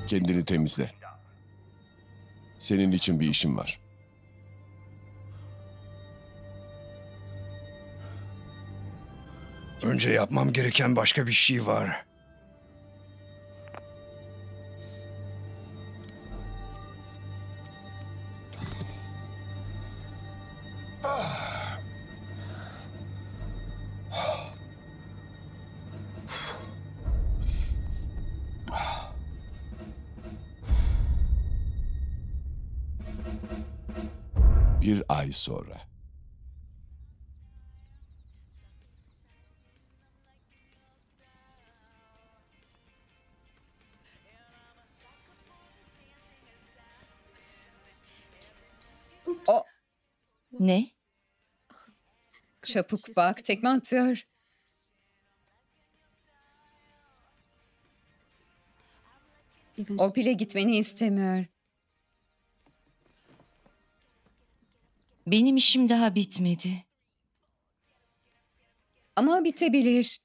Kendini temizle. Senin için bir işim var. Önce yapmam gereken başka bir şey var. Bir ay sonra. Çabuk bak tekme atıyor. O bile gitmeni istemiyor. Benim işim daha bitmedi. Ama bitebilir.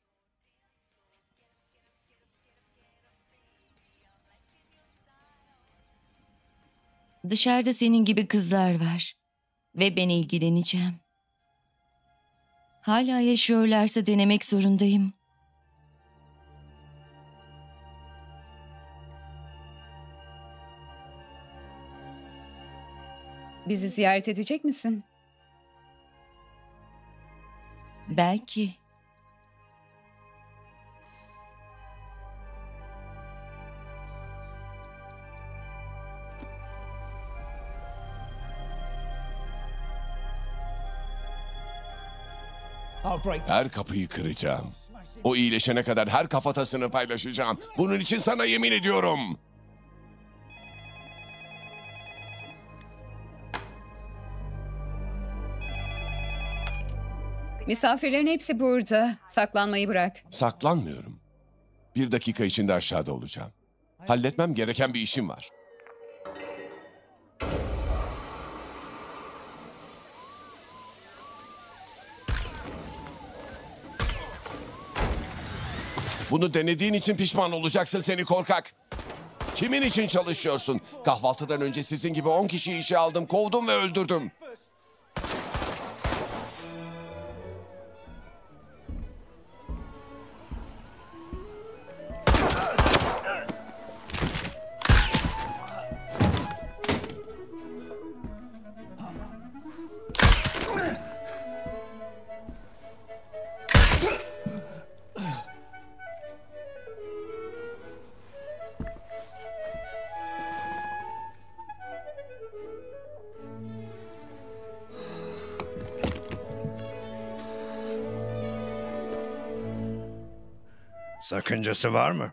Dışarıda senin gibi kızlar var. Ve ben ilgileneceğim. Hala yaşıyorlarsa denemek zorundayım. Bizi ziyaret edecek misin? Belki. Her kapıyı kıracağım. O iyileşene kadar her kafatasını paylaşacağım. Bunun için sana yemin ediyorum. Misafirlerin hepsi burada. Saklanmayı bırak. Saklanmıyorum. Bir dakika içinde aşağıda olacağım. Halletmem gereken bir işim var. Bunu denediğin için pişman olacaksın seni korkak. Kimin için çalışıyorsun? Kahvaltıdan önce sizin gibi 10 kişi işe aldım, kovdum ve öldürdüm. Sakıncası var mı?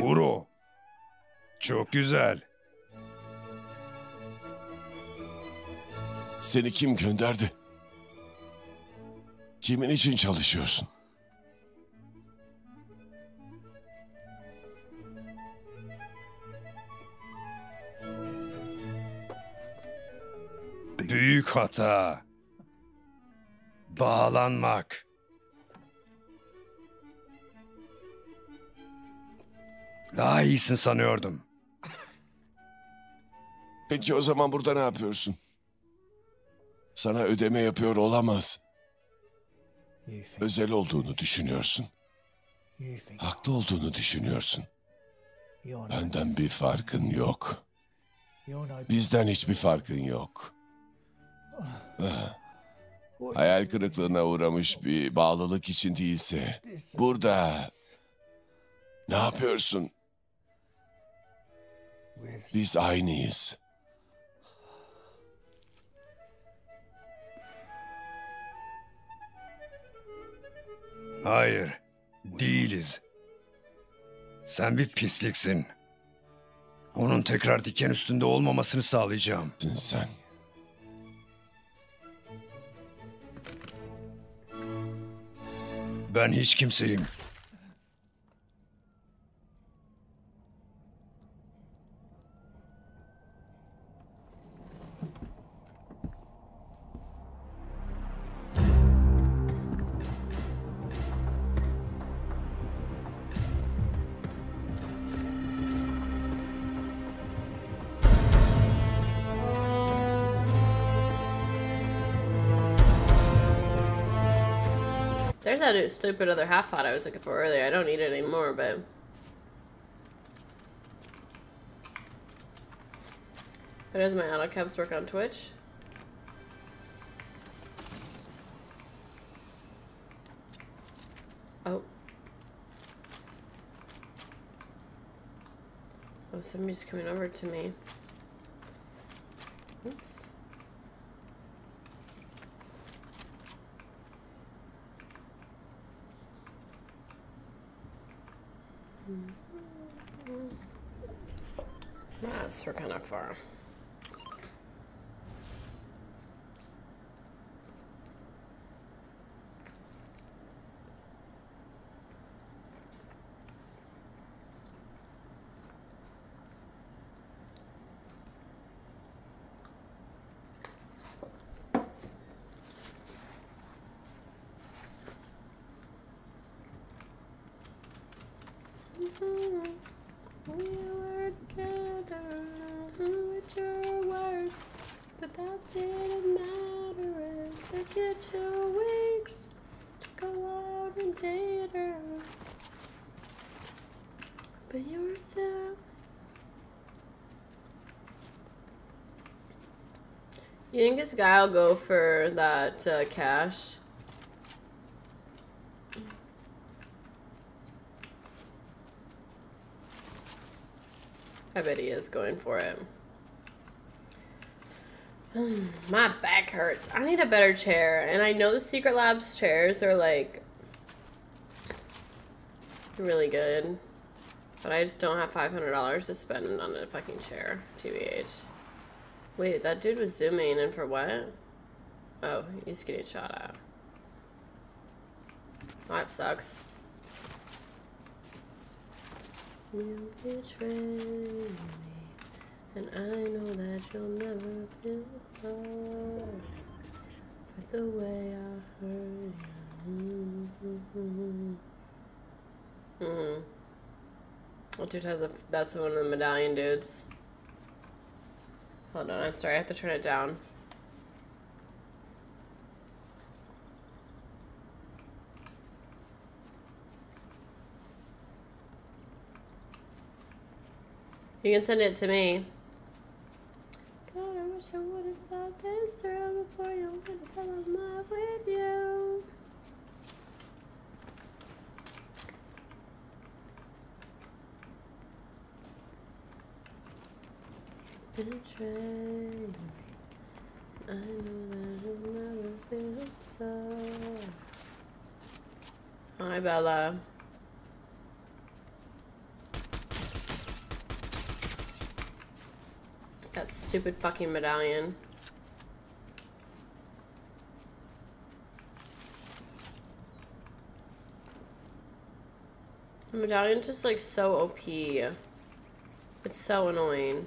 Kuro. Çok güzel. Seni kim gönderdi? Kimin için çalışıyorsun? Büyük hata. Bağlanmak. Daha iyisin sanıyordum. Peki o zaman burada ne yapıyorsun? Sana ödeme yapıyor olamaz. Özel olduğunu düşünüyorsun. Haklı olduğunu düşünüyorsun. Benden bir farkın yok. Bizden hiçbir farkın yok. Ah. Hayal kırıklığına uğramış bir bağlılık için değilse burada ne yapıyorsun? Biz aynıyız. Hayır, değiliz. Sen bir pisliksin. Onun tekrar diken üstünde olmamasını sağlayacağım. Sen. Ben hiç kimseyim. There's that stupid other half pot I was looking for earlier. I don't need it anymore, but. How does my auto caps work on Twitch? Oh. Oh, somebody's coming over to me. Oops. That's we're kind of far. We were together with your words, but that didn't matter. It took you two weeks to go out and date her. But you were still. You think this guy will go for that uh, cash? I bet he is going for it. My back hurts. I need a better chair. And I know the Secret Labs chairs are like really good. But I just don't have $500 to spend on a fucking chair. TBH. Wait, that dude was zooming in for what? Oh, he's getting shot at. That sucks. You betray me, and I know that you'll never feel sorry for the way I hurt you. Hmm. That dude has a. That's one of the medallion dudes. Hold on, I'm sorry. I have to turn it down. You can send it to me. God, I wish I would have thought this through before you went with you. I know that you'll never feel so. Hi, Bella. That stupid fucking medallion. The medallion's just like so OP. It's so annoying.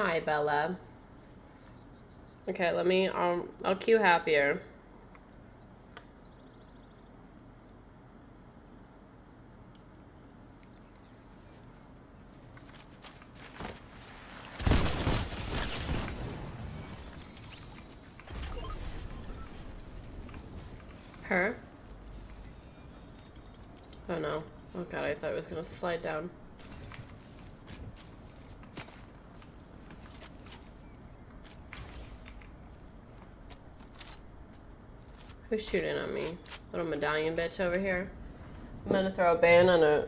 Hi, Bella. Okay, let me, um, I'll cue happier. Her? Oh no. Oh god, I thought it was gonna slide down. Who's shooting at me? Little medallion bitch over here. I'm gonna throw a ban on a.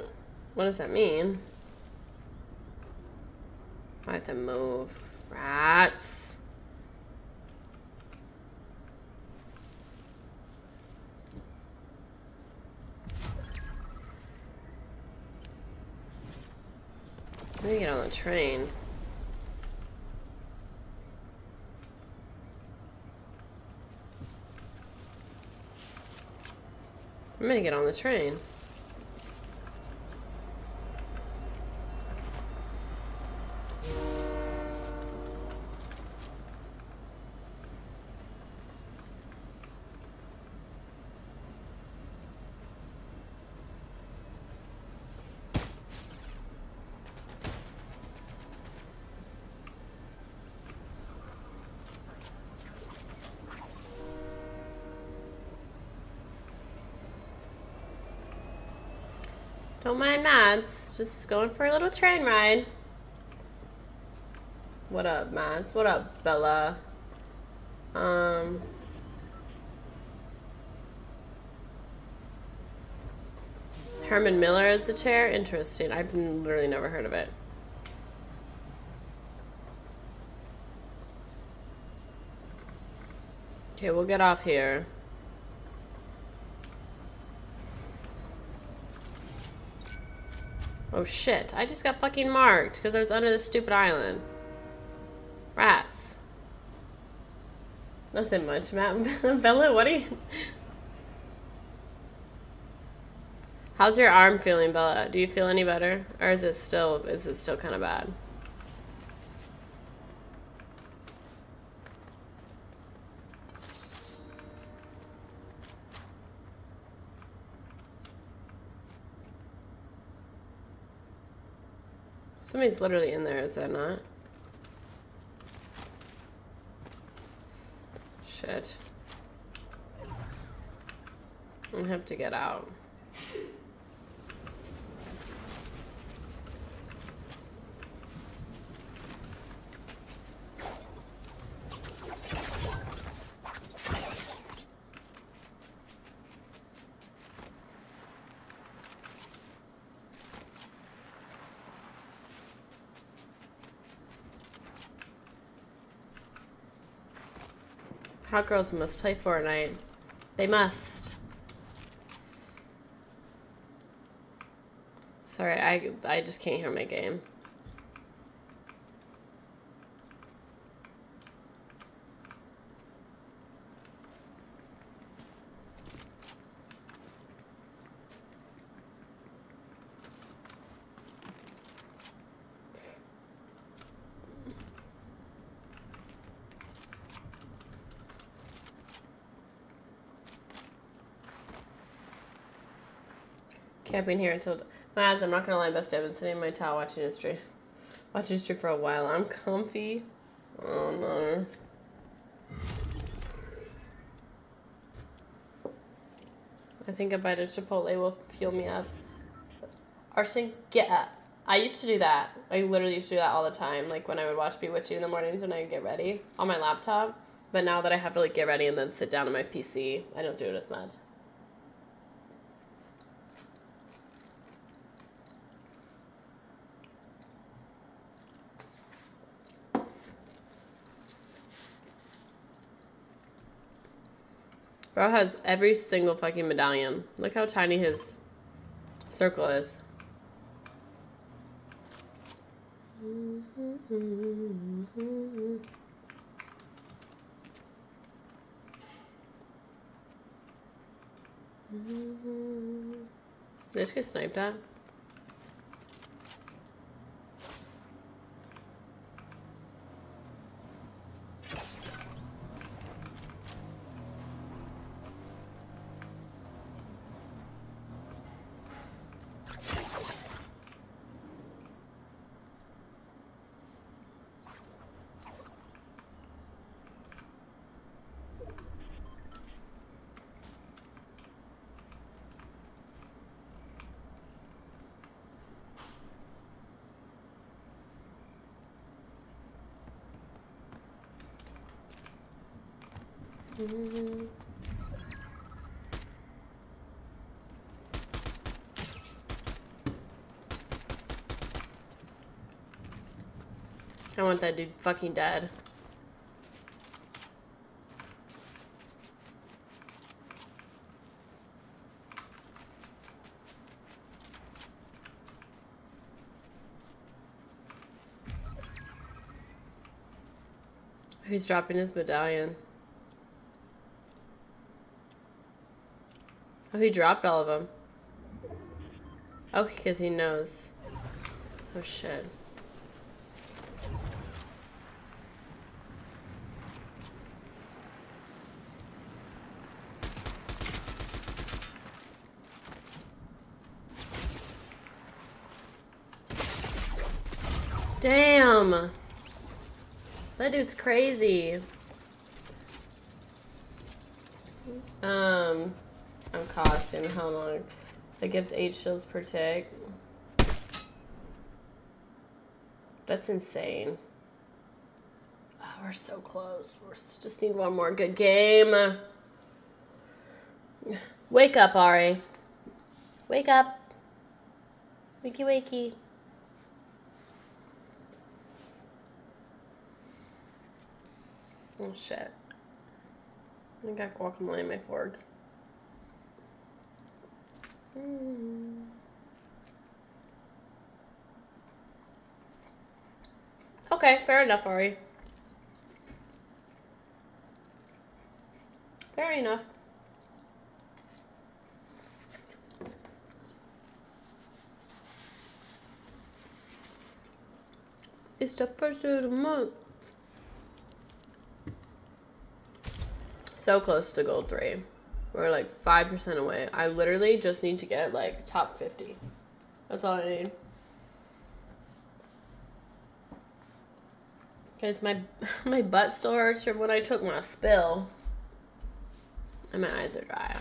What does that mean? I have to move. Rats. Let me get on the train. I'm gonna get on the train. Mind Mads. Just going for a little train ride. What up, Mads? What up, Bella? Um. Herman Miller as the chair? Interesting. I've literally never heard of it. Okay, we'll get off here. Oh shit, I just got fucking marked because I was under this stupid island. Rats. Nothing much, Matt. Bella, what are you... How's your arm feeling, Bella? Do you feel any better? Or is it still, is it still kind of bad? Somebody's literally in there, is that not? Shit. I have to get out. Hot girls must play Fortnite. They must. Sorry, I I just can't hear my game. Camping here until Mads, I'm not gonna lie, best I've been sitting in my towel watching history. Watching history for a while. I'm comfy. Oh no. I think a bite of Chipotle will fuel me up. Arsene, get up. I used to do that. I literally used to do that all the time. Like when I would watch Bewitched in the mornings when I would get ready on my laptop. But now that I have to like get ready and then sit down on my PC, I don't do it as much. Bro has every single fucking medallion. Look how tiny his circle is. Did I just get sniped at? I want that dude fucking dead. Who's dropping his medallion? Oh, he dropped all of them. Oh, because he knows. Oh, shit. Damn. That dude's crazy. Um, I'm how long? That gives eight shields per tick. That's insane. Oh, we're so close. We just need one more good game. Wake up, Ari. Wake up. Wakey, wakey. Oh shit. I got guacamole in my fork. Mm. Okay, fair enough, Ari. Fair enough. It's the first of the month. So close to gold three. We're like 5% away. I literally just need to get like top 50. That's all I need. Guys, my my butt still hurts from when I took my spill. And my eyes are dry.